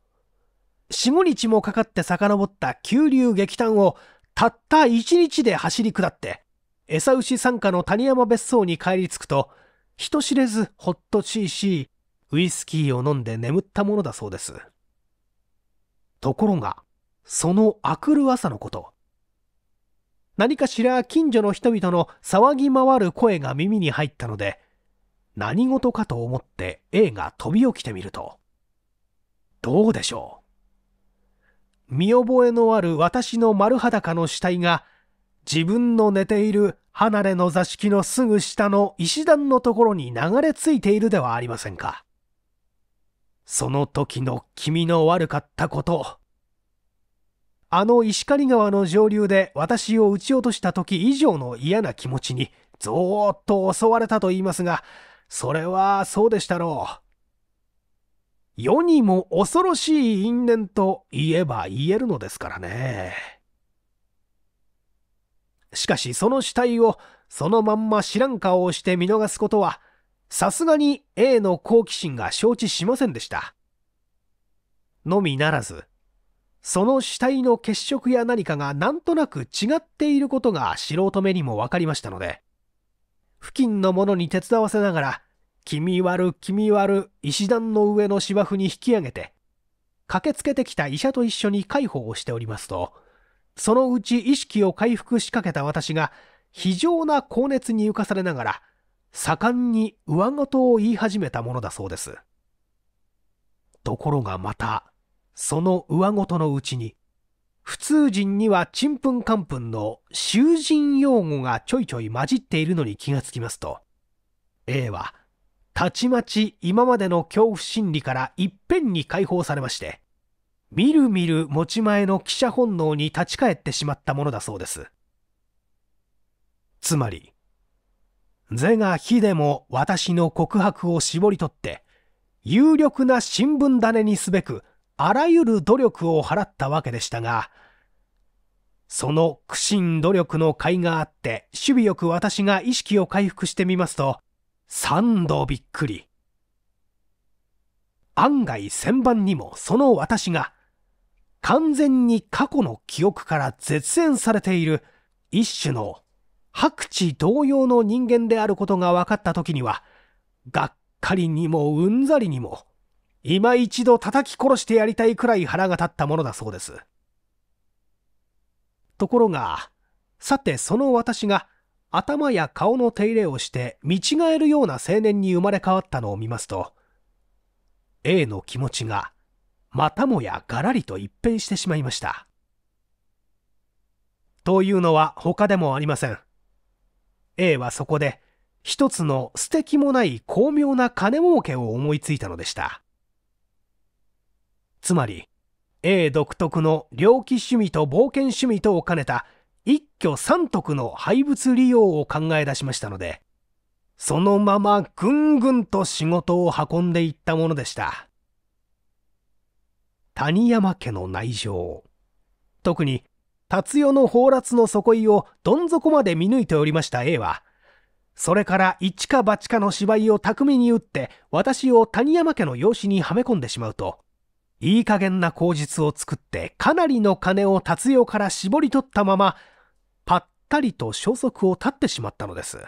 A: 四五日もかかって遡った急流激嘆をたった一日で走り下って、餌牛傘下の谷山別荘に帰り着くと、人知れずほっとしいし、ウイスキーを飲んで眠ったものだそうです。ところが、その明くる朝のこと、何かしら近所の人々の騒ぎ回る声が耳に入ったので、何事かと思って A が飛び起きてみると、どうでしょう？見覚えのある私の丸裸の死体が、自分の寝ている離れの座敷のすぐ下の石段のところに流れ着いているではありませんか。その時の君の悪かったこと、あの石狩川の上流で私を撃ち落とした時以上の嫌な気持ちにぞーっと襲われたと言いますが、それはそうでしたろう。世にも恐ろしい因縁と言えば言えるのですからね。しかしその死体をそのまんま知らん顔をして見逃すことは、さすがに A の好奇心が承知しませんでした。のみならず、その死体の血色や何かがなんとなく違っていることが素人目にも分かりましたので、付近の者に手伝わせながら、気味悪気味悪石段の上の芝生に引き上げて、駆けつけてきた医者と一緒に介抱をしておりますと、そのうち意識を回復しかけた私が、非常な高熱に浮かされながら、盛んに上事を言い始めたものだそうです。ところがまた、その上ごとのうちに、普通人にはちんぷんかんぷんの囚人用語がちょいちょい混じっているのに気がつきますと、A は、たちまち今までの恐怖心理からいっぺんに解放されまして、みるみる持ち前の記者本能に立ち返ってしまったものだそうです。つまり、是が非でも私の告白を絞り取って、有力な新聞種にすべくあらゆる努力を払ったわけでしたが、その苦心努力の甲斐があって、守備よく私が意識を回復してみますと、三度びっくり。案外千番にもその私が、完全に過去の記憶から絶縁されている一種の白地同様の人間であることが分かった時には、がっかりにもうんざりにも、今一度叩き殺してやりたいくらい腹が立ったものだそうです。ところが、さてその私が頭や顔の手入れをして見違えるような青年に生まれ変わったのを見ますと、A の気持ちがまたもやがらりと一変してしまいました。というのは他でもありません。A はそこで一つの素敵もない巧妙な金儲けを思いついたのでした。つまり A 独特の猟奇趣味と冒険趣味とを兼ねた一挙三得の廃物利用を考え出しましたので、そのままぐんぐんと仕事を運んでいったものでした。谷山家の内情、特に達代の放埓の底井をどん底まで見抜いておりました A は、それから一か八かの芝居を巧みに打って私を谷山家の養子にはめ込んでしまうと、いい加減な口実を作ってかなりの金を達代から絞り取ったままったりと消息を絶ってしまったのです。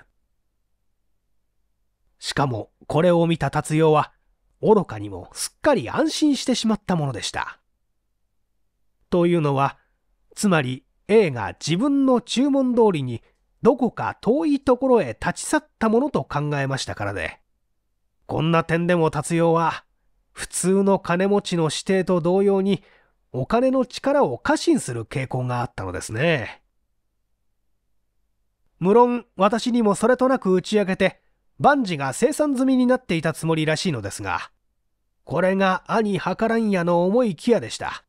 A: しかもこれを見た達代は愚かにもすっかり安心してしまったものでした。というのはつまり A が自分の注文通りにどこか遠いところへ立ち去ったものと考えましたからでこんな点でも達代は普通の金持ちの指定と同様にお金の力を過信する傾向があったのですね。無論私にもそれとなく打ち明けて万事が生産済みになっていたつもりらしいのですが、これが兄計らんやの思いきやでした。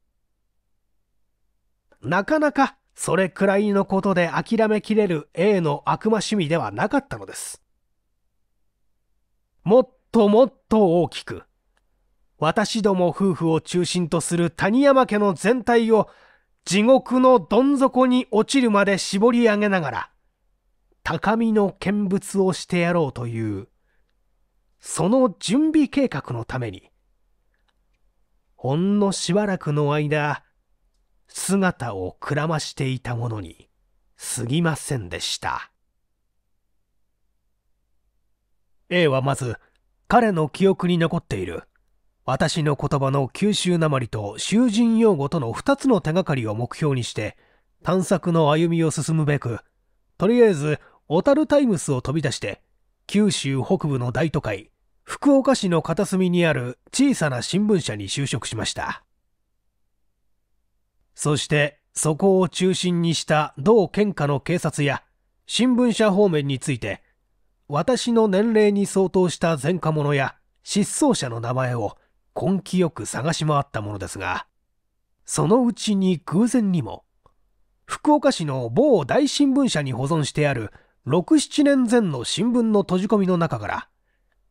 A: なかなかそれくらいのことで諦めきれる A の悪魔趣味ではなかったのです。もっともっと大きく、私ども夫婦を中心とする谷山家の全体を地獄のどん底に落ちるまで絞り上げながら、高みの見物をしてやろうという、その準備計画のために、ほんのしばらくの間、姿をくらましていたものに過ぎませんでした。A はまず、彼の記憶に残っている、私の言葉の九州なまりと囚人用語との二つの手がかりを目標にして、探索の歩みを進むべく、とりあえず、小樽タイムスを飛び出して、九州北部の大都会、福岡市の片隅にある小さな新聞社に就職しました。そしてそこを中心にした同県下の警察や新聞社方面について私の年齢に相当した前科者や失踪者の名前を根気よく探し回ったものですがそのうちに偶然にも福岡市の某大新聞社に保存してある67年前の新聞の閉じ込みの中から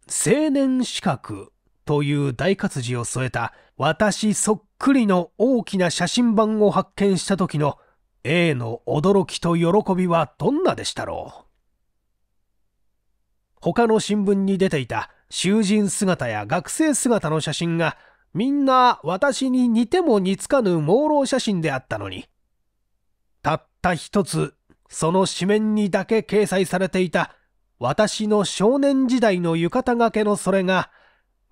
A: 青年資格という大活字を添えた私そっくりの大きな写真版を発見した時の A の驚きと喜びはどんなでしたろう。他の新聞に出ていた囚人姿や学生姿の写真がみんな私に似ても似つかぬ朦朧写真であったのにたった一つその紙面にだけ掲載されていた私の少年時代の浴衣掛けのそれが、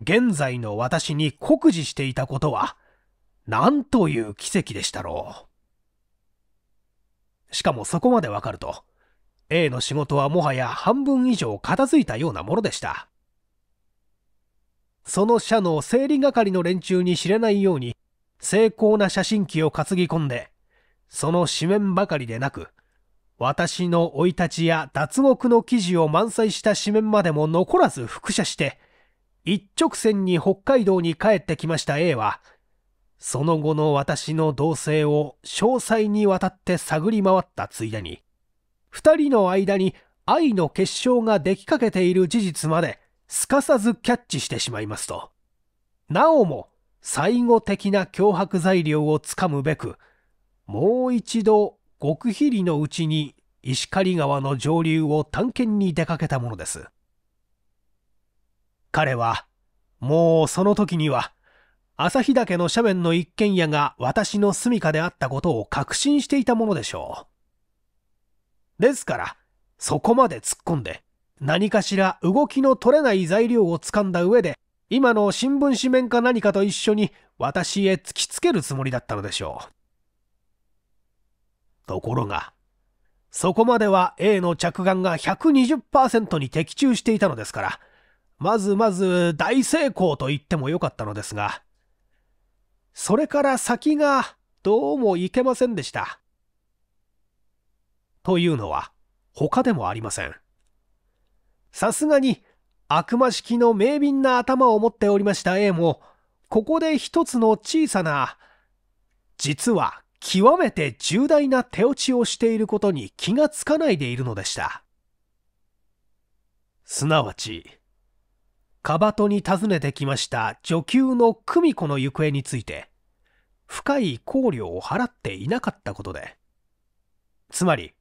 A: 現在の私に酷似していたことは、なんという奇跡でしたろう。しかもそこまでわかると、A の仕事はもはや半分以上片付いたようなものでした。その社の整理係の連中に知れないように、精巧な写真機を担ぎ込んで、その紙面ばかりでなく、私の生い立ちや脱獄の記事を満載した紙面までも残らず複写して、一直線に北海道に帰ってきました A は、その後の私の動静を詳細にわたって探り回ったついでに、二人の間に愛の結晶ができかけている事実まですかさずキャッチしてしまいますと、なおも最後的な脅迫材料をつかむべく、もう一度極秘裏のうちに石狩川の上流を探検に出かけたものです。彼は、もうその時には、朝日岳の斜面の一軒家が私の住処であったことを確信していたものでしょう。ですから、そこまで突っ込んで、何かしら動きの取れない材料をつかんだ上で、今の新聞紙面か何かと一緒に私へ突きつけるつもりだったのでしょう。ところが、そこまでは A の着眼が120%に的中していたのですから、まずまず大成功と言ってもよかったのですが、それから先がどうもいけませんでした。というのは他でもありません。さすがに悪魔式の明敏な頭を持っておりました A も、ここで一つの小さな、実は極めて重大な手落ちをしていることに気がつかないでいるのでした。すなわち、カバトに訪ねてきました女給の久美子の行方について、深い考慮を払っていなかったことで、つまり、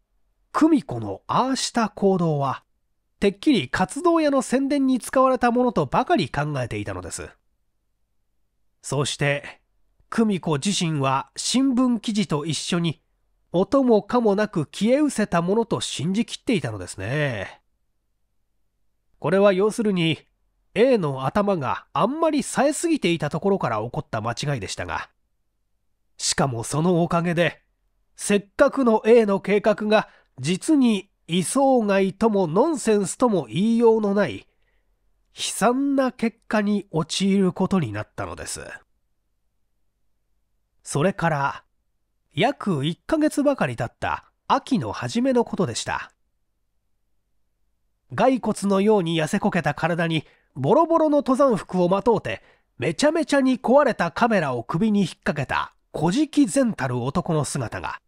A: 久美子のああした行動は、てっきり活動屋の宣伝に使われたものとばかり考えていたのです。そうして、久美子自身は新聞記事と一緒に音もかもなく消え失せたものと信じきっていたのですね。これは要するに A の頭があんまり冴えすぎていたところから起こった間違いでしたが、しかもそのおかげで、せっかくの A の計画が実に位相外ともノンセンスとも言いようのない悲惨な結果に陥ることになったのです。それから約1ヶ月ばかり経った秋の初めのことでした。骸骨のように痩せこけた体にボロボロの登山服をまとうてめちゃめちゃに壊れたカメラを首に引っ掛けた古事記前たる男の姿が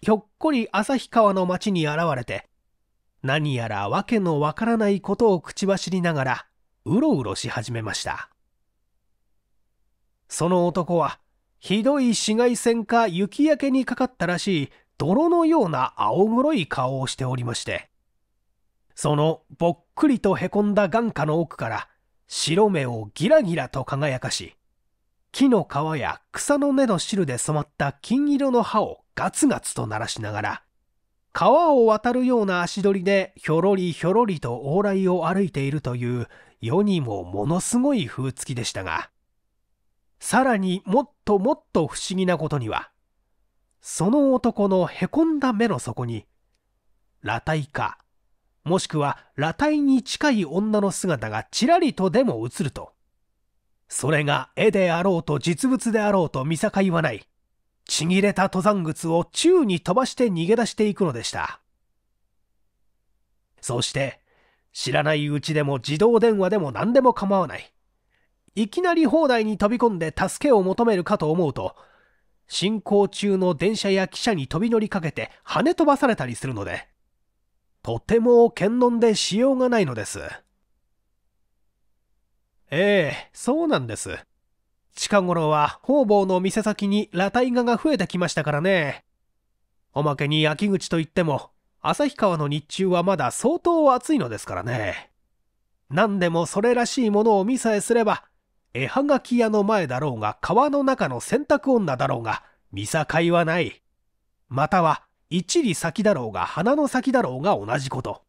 A: ひょっこり旭川の町に現れて、何やらわけのわからないことを口走りながら、うろうろし始めました。その男は、ひどい紫外線か雪焼けにかかったらしい泥のような青黒い顔をしておりまして、そのぼっくりとへこんだ眼下の奥から白目をギラギラと輝かし、木の皮や草の根の汁で染まった金色の歯をガツガツと鳴らしながら、川を渡るような足取りでひょろりひょろりと往来を歩いているという世にもものすごい風付きでしたが、さらにもっともっと不思議なことには、その男のへこんだ目の底に、裸体か、もしくは裸体に近い女の姿がちらりとでも映ると、それが絵であろうと実物であろうと見境はない、ちぎれた登山靴を宙に飛ばして逃げ出していくのでした。そして、知らないうちでも自動電話でも何でも構わない。いきなり砲台に飛び込んで助けを求めるかと思うと、進行中の電車や汽車に飛び乗りかけて跳ね飛ばされたりするので、とても検問でしようがないのです。ええ、そうなんです。近頃は方々の店先に裸体画が増えてきましたからね。おまけに秋口といっても、旭川の日中はまだ相当暑いのですからね。何でもそれらしいものを見さえすれば、絵はがき屋の前だろうが川の中の洗濯女だろうが見境はない。または一里先だろうが鼻の先だろうが同じこと。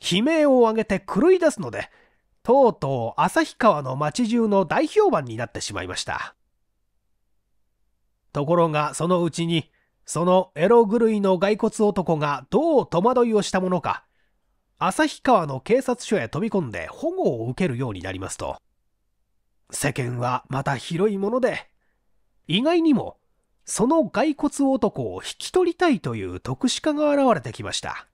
A: 悲鳴を上げて狂い出すので、とうとう旭川の町中の大評判になってしまいました。ところがそのうちに、そのエロ狂いの骸骨男がどう戸惑いをしたものか、旭川の警察署へ飛び込んで保護を受けるようになりますと、世間はまた広いもので、意外にもその骸骨男を引き取りたいという特殊家が現れてきました。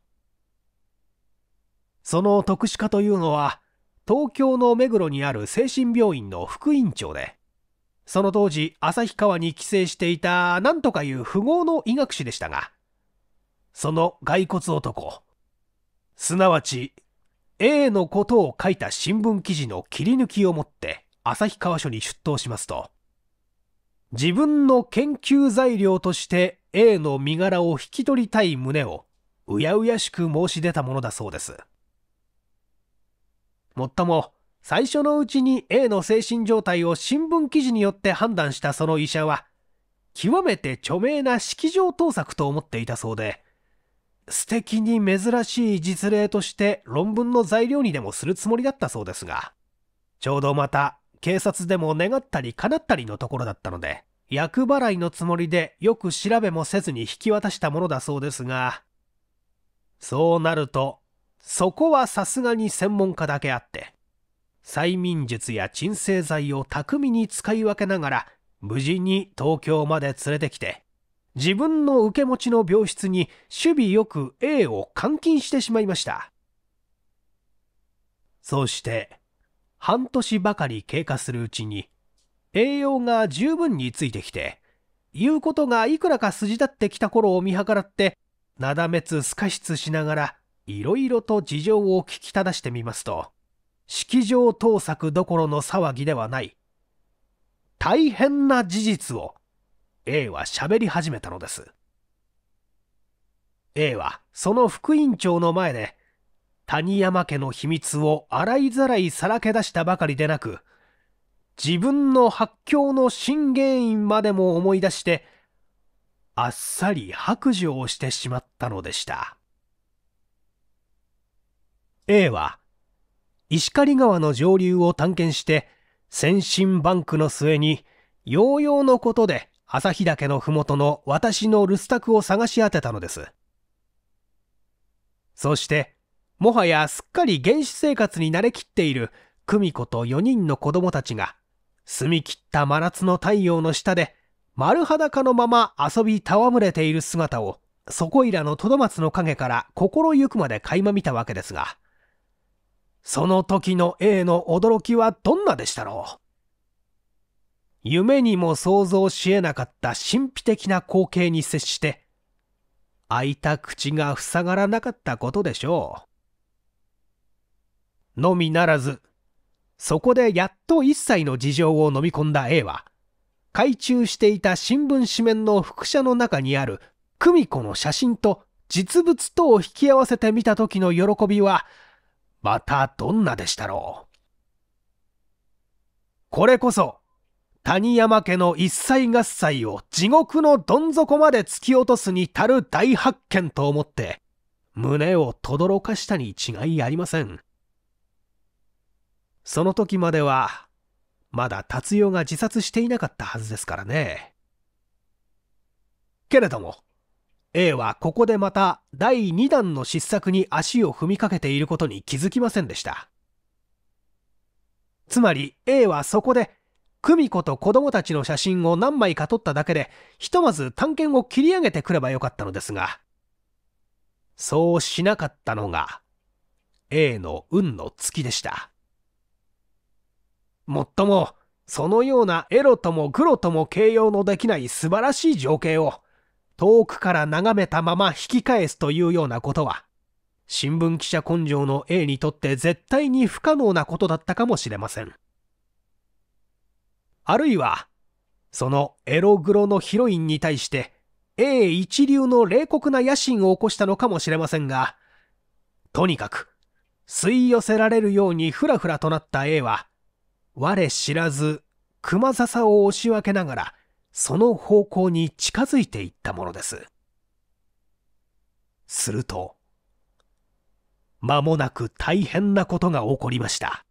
A: その特殊家というのは、東京の目黒にある精神病院の副院長で、その当時、旭川に帰省していた何とかいう富豪の医学士でしたが、その骸骨男、すなわち A のことを書いた新聞記事の切り抜きを持って旭川署に出頭しますと、自分の研究材料として A の身柄を引き取りたい旨をうやうやしく申し出たものだそうです。もっとも、最初のうちに A の精神状態を新聞記事によって判断したその医者は、極めて著名な式場盗作と思っていたそうで、素敵に珍しい実例として論文の材料にでもするつもりだったそうですが、ちょうどまた警察でも願ったり叶ったりのところだったので、厄払いのつもりでよく調べもせずに引き渡したものだそうですが、そうなると、そこはさすがに専門家だけあって、催眠術や鎮静剤を巧みに使い分けながら、無事に東京まで連れてきて、自分の受け持ちの病室に守備よく A を監禁してしまいました。そして、半年ばかり経過するうちに、栄養が十分についてきて、言うことがいくらか筋立ってきた頃を見計らって、なだめつすかしつしながら、いろいろと事情を聞き正してみますと、式場盗作どころの騒ぎではない、大変な事実を A は喋り始めたのです。A はその副院長の前で谷山家の秘密を洗いざらいさらけ出したばかりでなく、自分の発狂の真原因までも思い出して、あっさり白状をしてしまったのでした。A は、石狩川の上流を探検して、先進バンクの末に、ようようのことで朝日岳のふもとの私の留守宅を探し当てたのです。そして、もはやすっかり原始生活に慣れきっている久美子と4人の子供たちが、澄み切った真夏の太陽の下で、丸裸のまま遊び戯れている姿を、そこいらのトドマツの影から心ゆくまで垣間見たわけですが、その時の A の驚きはどんなでしたろう？夢にも想像しえなかった神秘的な光景に接して、開いた口が塞がらなかったことでしょう。のみならず、そこでやっと一切の事情を飲み込んだ A は、懐中していた新聞紙面の副写の中にある久美子の写真と実物とを引き合わせてみた時の喜びは、またどんなでしたろう。これこそ、谷山家の一切合切を地獄のどん底まで突き落とすに足る大発見と思って、胸を轟かしたに違いありません。その時までは、まだ達代が自殺していなかったはずですからね。けれども、A はここでまた第2弾の失策に足を踏みかけていることに気づきませんでした。つまり A はそこで久美子と子供たちの写真を何枚か撮っただけでひとまず探検を切り上げてくればよかったのですがそうしなかったのが A の運の月でしたもっともそのようなエロともグロとも形容のできない素晴らしい情景を遠くから眺めたまま引き返すというようなことは新聞記者根性の A にとって絶対に不可能なことだったかもしれません。あるいは、そのエログロのヒロインに対して A 一流の冷酷な野心を起こしたのかもしれませんが、とにかく、吸い寄せられるようにふらふらとなった A は、我知らず熊笹を押し分けながら、その方向に近づいていったものです。すると、間もなく大変なことが起こりました。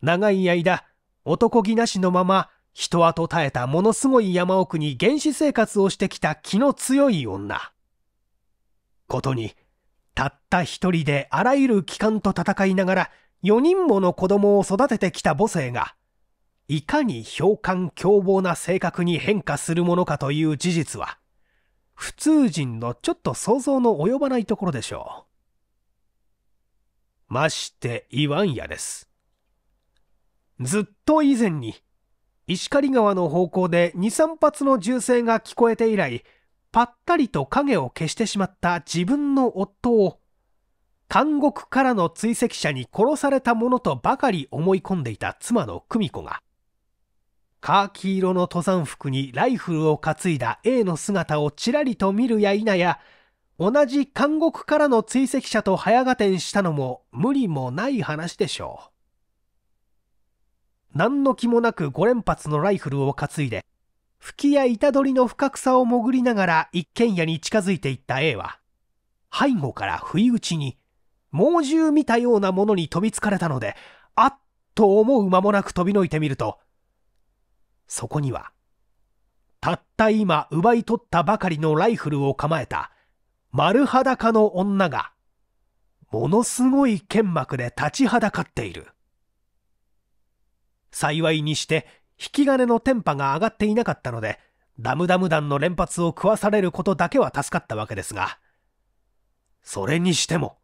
A: 長い間、男気なしのまま、人跡絶えたものすごい山奥に原始生活をしてきた気の強い女。ことに、たった一人であらゆる機関と戦いながら、4人もの子供を育ててきた母性が、いかに氷管凶暴な性格に変化するものかという事実は、普通人のちょっと想像の及ばないところでしょう。ましてイワン屋です。ずっと以前に、石狩川の方向で2、3発の銃声が聞こえて以来、ぱったりと影を消してしまった自分の夫を、監獄からの追跡者に殺されたものとばかり思い込んでいた妻の久美子が、カーキ色の登山服にライフルを担いだ A の姿をちらりと見るや否や、同じ監獄からの追跡者と早合点したのも無理もない話でしょう。何の気もなく5連発のライフルを担いで、吹きや板取りの深草を潜りながら一軒家に近づいていった A は、背後から不意打ちに、猛獣見たようなものに飛びつかれたので、あっと思う間もなく飛びのいてみると、そこには、たった今奪い取ったばかりのライフルを構えた丸裸の女が、ものすごい剣幕で立ちはだかっている。幸いにして引き金のテンパが上がっていなかったので、ダムダム弾の連発を食わされることだけは助かったわけですが、それにしても、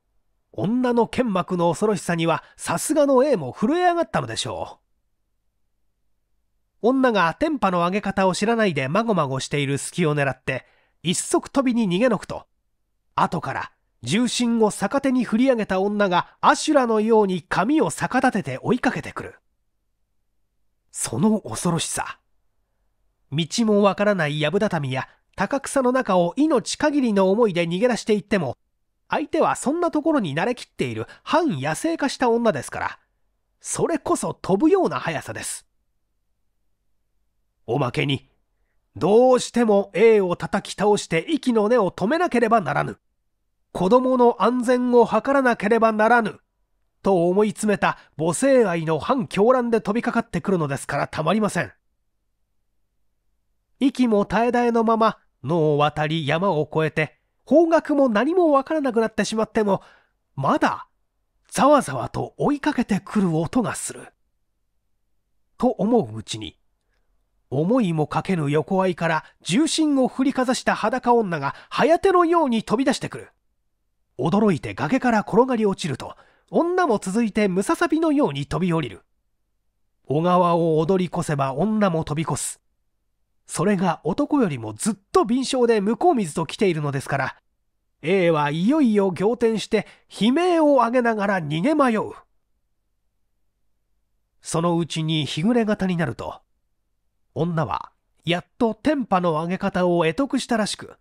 A: 女の剣幕の恐ろしさにはさすがの A も震え上がったのでしょう。女がテンパの上げ方を知らないでまごまごしている隙を狙って、一足飛びに逃げのくと、後から重心を逆手に振り上げた女がアシュラのように髪を逆立てて追いかけてくる。その恐ろしさ。道もわからない藪畳や高草の中を命限りの思いで逃げ出していっても、相手はそんなところに慣れきっている反野生化した女ですから、それこそ飛ぶような速さです。おまけに、どうしても A を叩き倒して息の根を止めなければならぬ。子供の安全を図らなければならぬ。と思い詰めた母性愛の反狂乱で飛びかかってくるのですからたまりません。息も絶え絶えのまま野を渡り山を越えて方角も何もわからなくなってしまってもまだざわざわと追いかけてくる音がする。と思ううちに思いもかけぬ横合いから重心を振りかざした裸女が早手のように飛び出してくる。驚いて崖から転がり落ちると女も続いてムササビのように飛び降りる。小川を踊り越せば女も飛び越す。それが男よりもずっと敏捷で向こう水と来ているのですから、A はいよいよ仰天して悲鳴を上げながら逃げ迷う。そのうちに日暮れ型になると、女はやっと天パの上げ方を得得したらしく、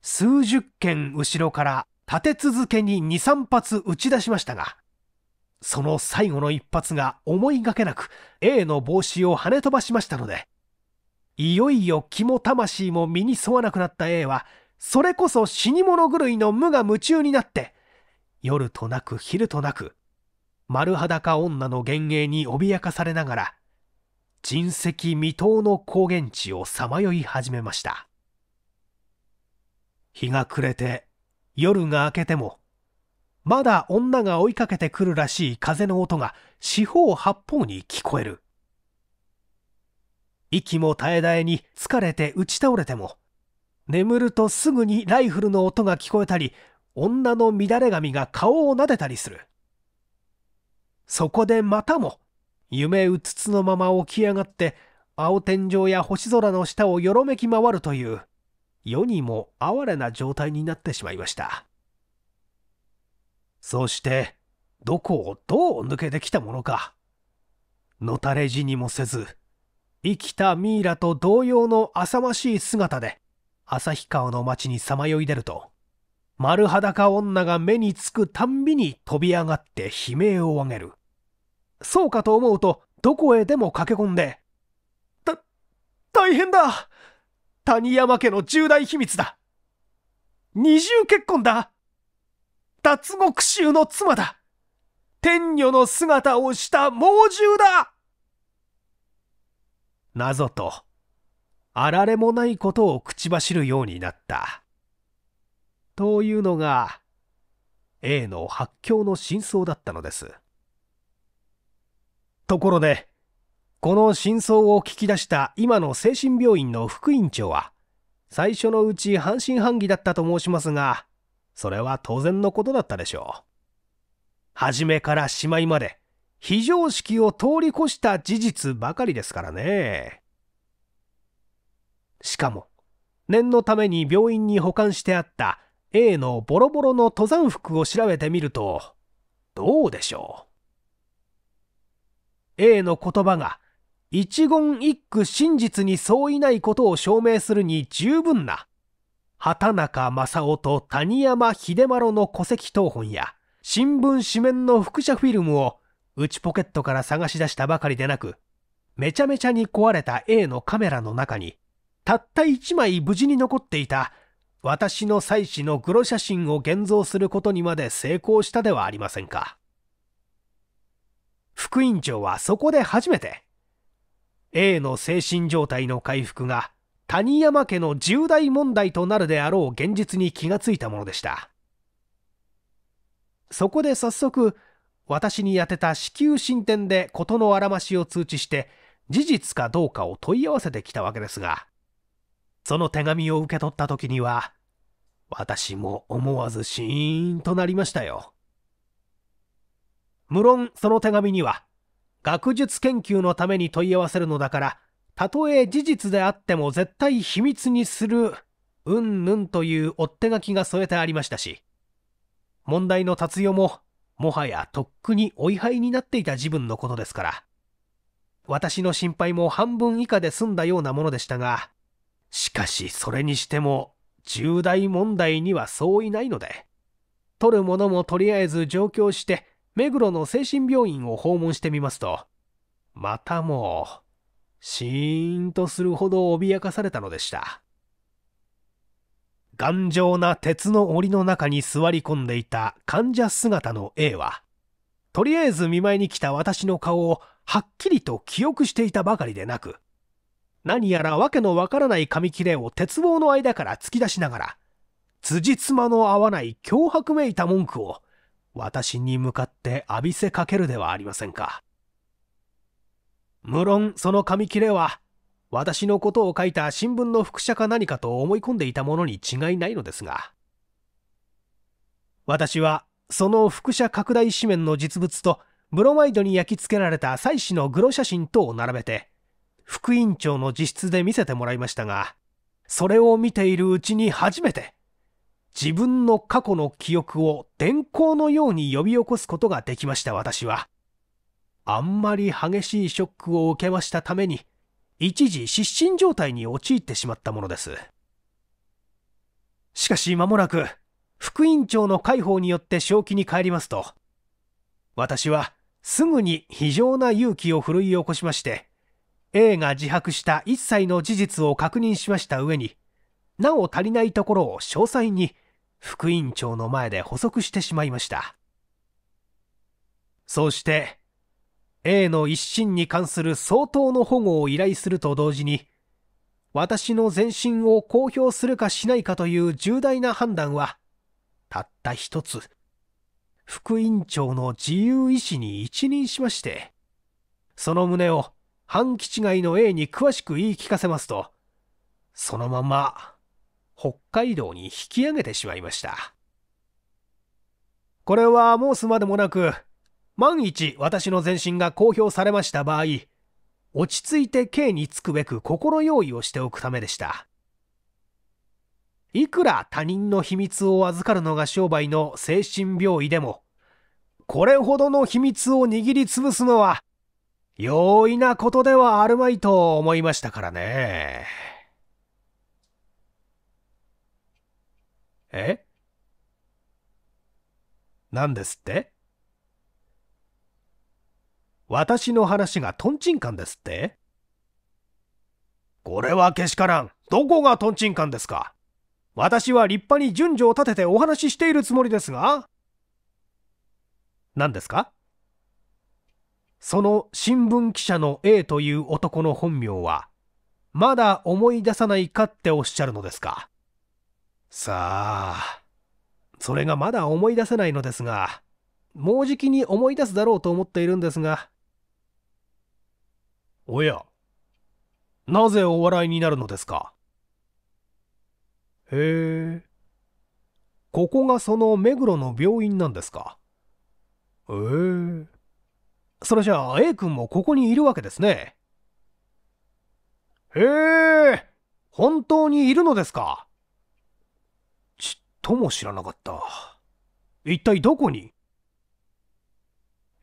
A: 数十件後ろから立て続けに2、3発撃ち出しましたが、その最後の一発が思いがけなく A の帽子を跳ね飛ばしましたので、いよいよ気も魂も身に沿わなくなった A は、それこそ死に物狂いの無我夢中になって、夜となく昼となく、丸裸女の幻影に脅かされながら、人石未踏の高原地をさまよい始めました。日が暮れて、夜が明けても、まだ女が追いかけてくるらしい風の音が四方八方に聞こえる。息も絶え絶えに疲れて打ち倒れても、眠るとすぐにライフルの音が聞こえたり、女の乱れ髪が顔を撫でたりする。そこでまたも、夢うつつのまま起き上がって、青天井や星空の下をよろめき回るという、世にも哀れな状態になってしまいました。そして、どこをどう抜けてきたものか。のたれ死にもせず、生きたミイラと同様の浅ましい姿で、旭川の町にさまよい出ると、丸裸女が目につくたんびに飛び上がって悲鳴を上げる。そうかと思うと、どこへでも駆け込んで、た、大変だ!谷山家の重大秘密だ!二重結婚だ!脱獄衆の妻だ!天女の姿をした猛獣だ!謎と、あられもないことを口走るようになった。というのが、A の発狂の真相だったのです。ところで、この真相を聞き出した今の精神病院の副院長は、最初のうち半信半疑だったと申しますが、それは当然のことだったでしょう。初めからしまいまで、非常識を通り越した事実ばかりですからね。しかも、念のために病院に保管してあった A のボロボロの登山服を調べてみると、どうでしょう。A の言葉が一言一句真実に相違ないことを証明するに十分な、畑中正夫と谷山秀丸の戸籍謄本や新聞紙面の複写フィルムを内ポケットから探し出したばかりでなく、めちゃめちゃに壊れた A のカメラの中に、たった一枚無事に残っていた私の妻子のグロ写真を現像することにまで成功したではありませんか。副院長はそこで初めて、A の精神状態の回復が谷山家の重大問題となるであろう現実に気がついたものでした。そこで早速、私に宛てた至急進展で事のあらましを通知して事実かどうかを問い合わせてきたわけですがその手紙を受け取った時には私も思わずシーンとなりましたよ。無論その手紙には学術研究のために問い合わせるのだからたとえ事実であっても絶対秘密にするうんぬんという追っ手書きが添えてありましたし問題の達代ももはやとっくにお位牌になっていた自分のことですから。私の心配も半分以下で済んだようなものでしたが、しかしそれにしても重大問題にはそういないので、取るものもとりあえず上京して、目黒の精神病院を訪問してみますと、またもう、シーンとするほど脅かされたのでした。頑丈な鉄の檻の中に座り込んでいた患者姿の A は、とりあえず見舞いに来た私の顔をはっきりと記憶していたばかりでなく、何やらわけのわからない紙切れを鉄棒の間から突き出しながら、辻褄の合わない脅迫めいた文句を私に向かって浴びせかけるではありませんか。無論その紙切れは私のことを書いた新聞の副写か何かと思い込んでいたものに違いないのですが私はその副写拡大紙面の実物とブロマイドに焼き付けられた妻子のグロ写真とを並べて副院長の自室で見せてもらいましたが、それを見ているうちに初めて、自分の過去の記憶を電光のように呼び起こすことができました私は。あんまり激しいショックを受けましたために、一時失神状態に陥ってしまったものです。しかし間もなく、副院長の介抱によって正気に帰りますと、私はすぐに非常な勇気を奮い起こしまして、A が自白した一切の事実を確認しました上に、なお足りないところを詳細に副院長の前で補足してしまいました。そうして、A の一心に関する相当の保護を依頼すると同時に、私の全身を公表するかしないかという重大な判断は、たった一つ、副院長の自由意志に一任しまして、その旨を半期違いの A に詳しく言い聞かせますと、そのまま北海道に引き上げてしまいました。これは申すまでもなく、万一私の全身が公表されました場合、落ち着いて刑につくべく心用意をしておくためでした。いくら他人の秘密を預かるのが商売の精神病医でも、これほどの秘密を握りつぶすのは、容易なことではあるまいと思いましたからね。え？何ですって？私の話がトンチンカンですって？これはけしからん。どこがトンチンカンですか？私は立派に順序を立ててお話ししているつもりですが何ですか？その新聞記者の A という男の本名は、まだ思い出さないかっておっしゃるのですか？さあ、それがまだ思い出せないのですが、もうじきに思い出すだろうと思っているんですが。おや、なぜお笑いになるのですか？へえ、ここがその目黒の病院なんですか？へえ。それじゃあ A 君もここにいるわけですね。へえ、本当にいるのですか？ちっとも知らなかった。一体どこに？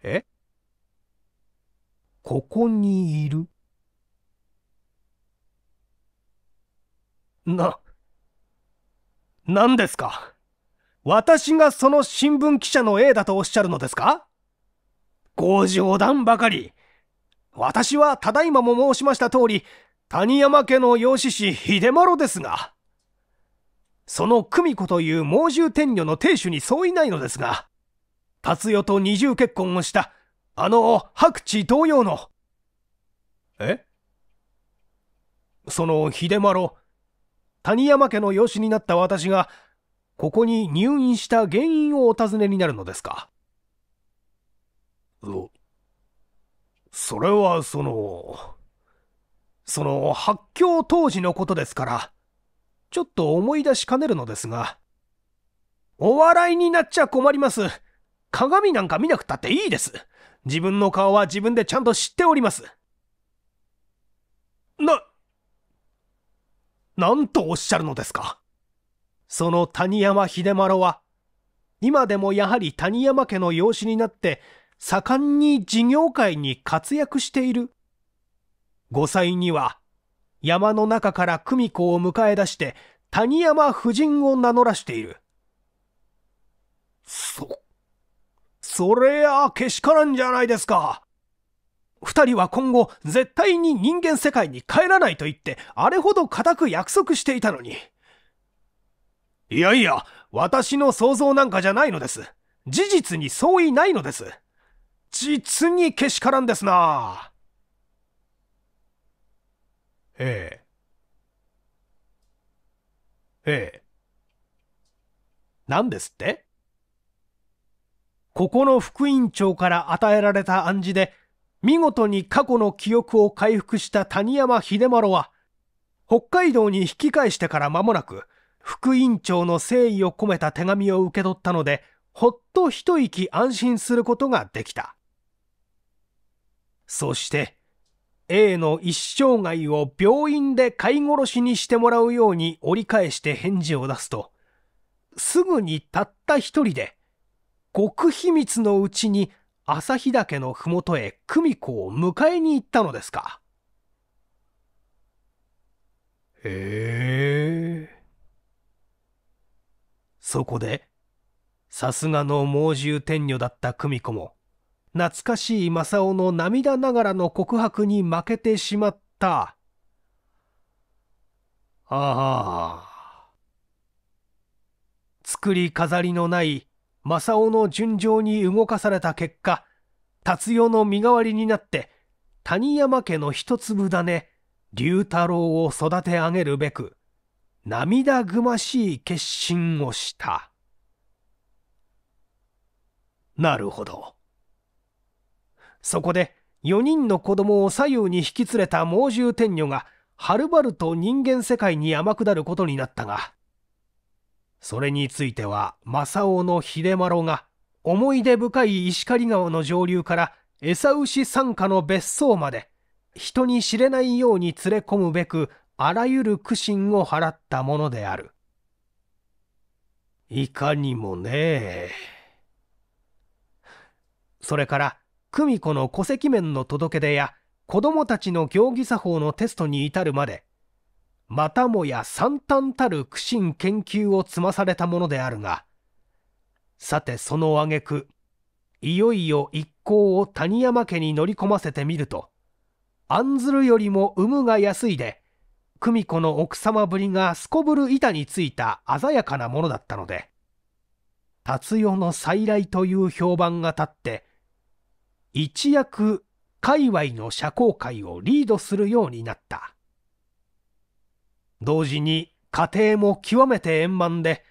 A: え？ここにいる。な、何ですか？私がその新聞記者の A だとおっしゃるのですか？ご冗談ばかり。私はただいまも申しました通り、谷山家の養子師秀丸ですが、その久美子という猛獣天女の亭主に相違ないのですが、達代と二重結婚をした、あの白地同様の。え？その秀丸、谷山家の養子になった私が、ここに入院した原因をお尋ねになるのですか？そ、それはその、その発狂当時のことですから、ちょっと思い出しかねるのですが、お笑いになっちゃ困ります。鏡なんか見なくたっていいです。自分の顔は自分でちゃんと知っております。な、なんとおっしゃるのですか？その谷山秀丸は、今でもやはり谷山家の養子になって、盛んに事業界に活躍している。5歳には山の中から久美子を迎え出して谷山夫人を名乗らしている。そ、それやけしからんじゃないですか。二人は今後絶対に人間世界に帰らないと言ってあれほど固く約束していたのに。いやいや、私の想像なんかじゃないのです。事実に相違ないのです。実にけしからんですな。ええ。ええ。何ですって？ここの副院長から与えられた暗示で、見事に過去の記憶を回復した谷山秀丸は、北海道に引き返してから間もなく、副院長の誠意を込めた手紙を受け取ったので、ほっと一息安心することができた。そして A の一生涯を病院で飼い殺しにしてもらうように折り返して返事を出すと、すぐにたった一人で、極秘密のうちに旭岳のふもとへ久美子を迎えに行ったのですか？へえ。そこで、さすがの猛獣天女だった久美子も、懐かしい正雄の涙ながらの告白に負けてしまった。ああ。作り飾りのない正雄の純情に動かされた結果、達代の身代わりになって、谷山家の一粒種、龍太郎を育て上げるべく、涙ぐましい決心をした。なるほど。そこで4人の子供を左右に引き連れた猛獣天女がはるばると人間世界に天下ることになったがそれについては正雄の秀丸が思い出深い石狩川の上流から餌牛傘下の別荘まで人に知れないように連れ込むべくあらゆる苦心を払ったものである。いかにもねそれから久美子の戸籍面の届け出や子供たちの行儀作法のテストに至るまでまたもや惨憺たる苦心研究を積まされたものであるがさてその挙句いよいよ一行を谷山家に乗り込ませてみると案ずるよりも有無が安いで久美子の奥様ぶりがすこぶる板についた鮮やかなものだったので達代の再来という評判が立って一躍界隈の社交界をリードするようになった。同時に家庭も極めて円満で、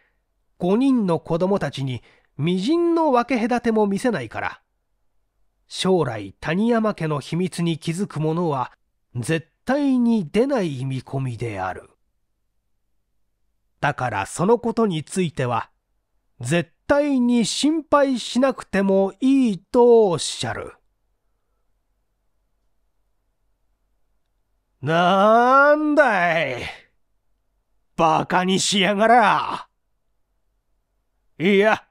A: 5人の子供たちに微塵の分け隔ても見せないから、将来谷山家の秘密に気づく者は絶対に出ない見込みである。だからそのことについては、絶対に心配しなくてもいいとおっしゃる。なんだい。バカにしやがら。いや、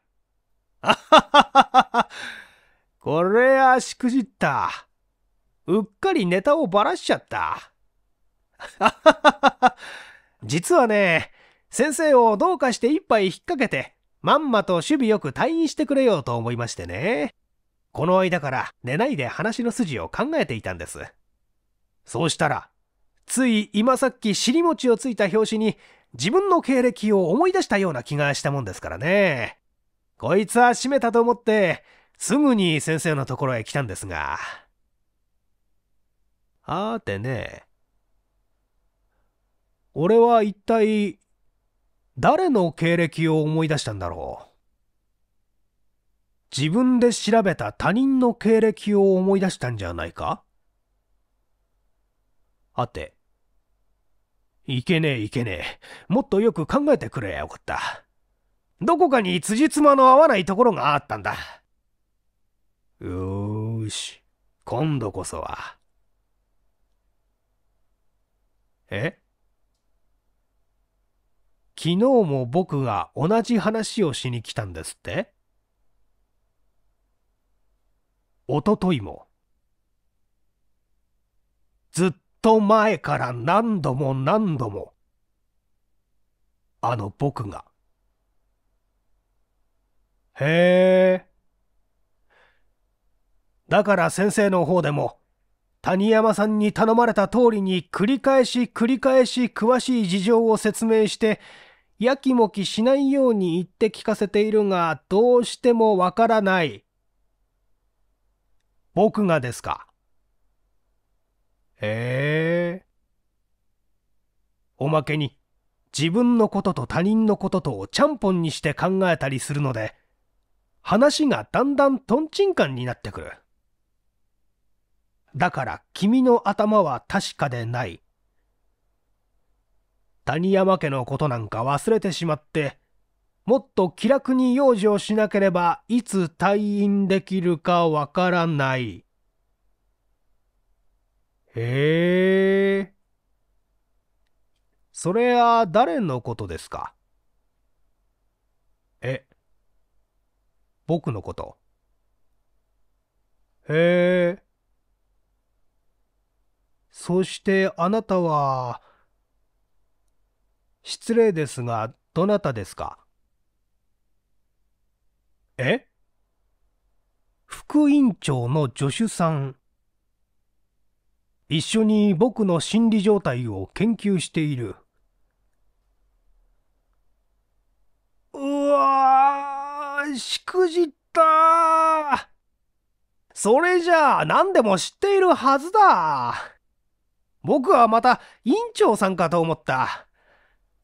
A: あははは。これはしくじった。うっかりネタをばらしちゃった。実はね、先生をどうかして一杯引っ掛けて、まんまと守備よく退院してくれようと思いましてね。この間から寝ないで話の筋を考えていたんです。そうしたら、つい今さっき尻餅をついた拍子に自分の経歴を思い出したような気がしたもんですからね。こいつは閉めたと思って、すぐに先生のところへ来たんですが。あてね、俺は一体誰の経歴を思い出したんだろう。自分で調べた他人の経歴を思い出したんじゃないか？はて、いけねえいけねえ。もっとよく考えてくれよかった。どこかに辻褄の合わないところがあったんだ。よーし、今度こそは。え？昨日も僕が同じ話をしに来たんですって？おとといも。ずっとと前から何度も何度も。あの僕が。へえ。だから先生の方でも、谷山さんに頼まれた通りに繰り返し繰り返し詳しい事情を説明して、やきもきしないように言って聞かせているが、どうしてもわからない。僕がですか？へえ。おまけに、自分のことと他人のこととをちゃんぽんにして考えたりするので、話がだんだんとんちんかんになってくる。だから君の頭は確かでない。谷山家のことなんか忘れてしまって、もっと気楽に養生しなければいつ退院できるかわからない。へえ。それは誰のことですか？え、僕のこと？へえ。そしてあなたは、失礼ですが、どなたですか？え？副院長の助手さん。一緒に僕の心理状態を研究している。うわー、しくじったそれじゃあ何でも知っているはずだ。僕はまた院長さんかと思った。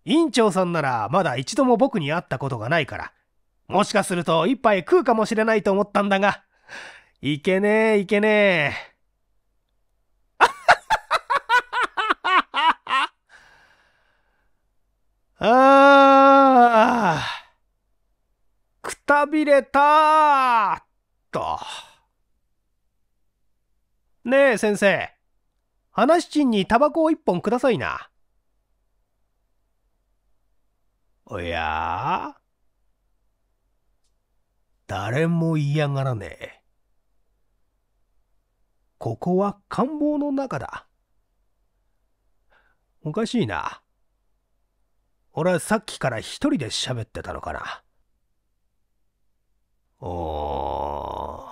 A: 院長さんならまだ一度も僕に会ったことがないから、もしかすると一杯食うかもしれないと思ったんだが、いけねえ、いけねえ。ああ、くたびれたと。ねえ、先生。話ちんにタバコを一本くださいな。おや？誰も嫌がらねえ。ここは官房の中だ。おかしいな。俺はさっきから一人で喋ってたのかな。おー。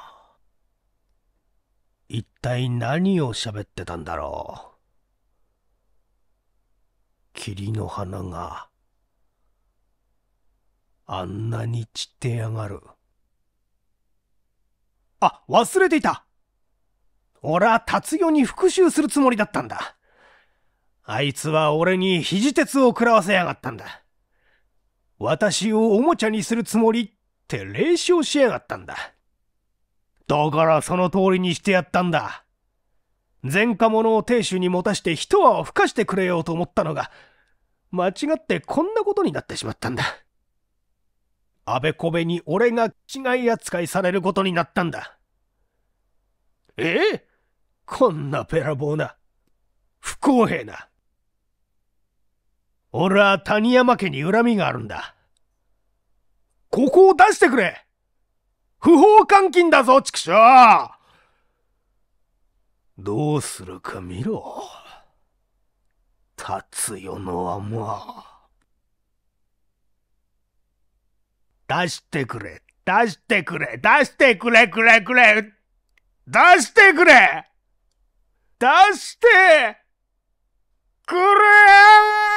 A: 一体何を喋ってたんだろう。霧の花があんなに散ってやがる。あ、忘れていた俺は達代に復讐するつもりだったんだ。あいつは俺に肘鉄を食らわせやがったんだ。私をおもちゃにするつもりって霊視しやがったんだ。だからその通りにしてやったんだ。前科者を亭主に持たして一泡を吹かしてくれようと思ったのが、間違ってこんなことになってしまったんだ。あべこべに俺が違い扱いされることになったんだ。ええ？こんなべらぼうな、不公平な。俺は谷山家に恨みがあるんだ。ここを出してくれ不法監禁だぞ、畜生どうするか見ろ。達代のはま。出してくれ、出してくれ、出してくれ、くれ、くれ、出してくれ出してくれ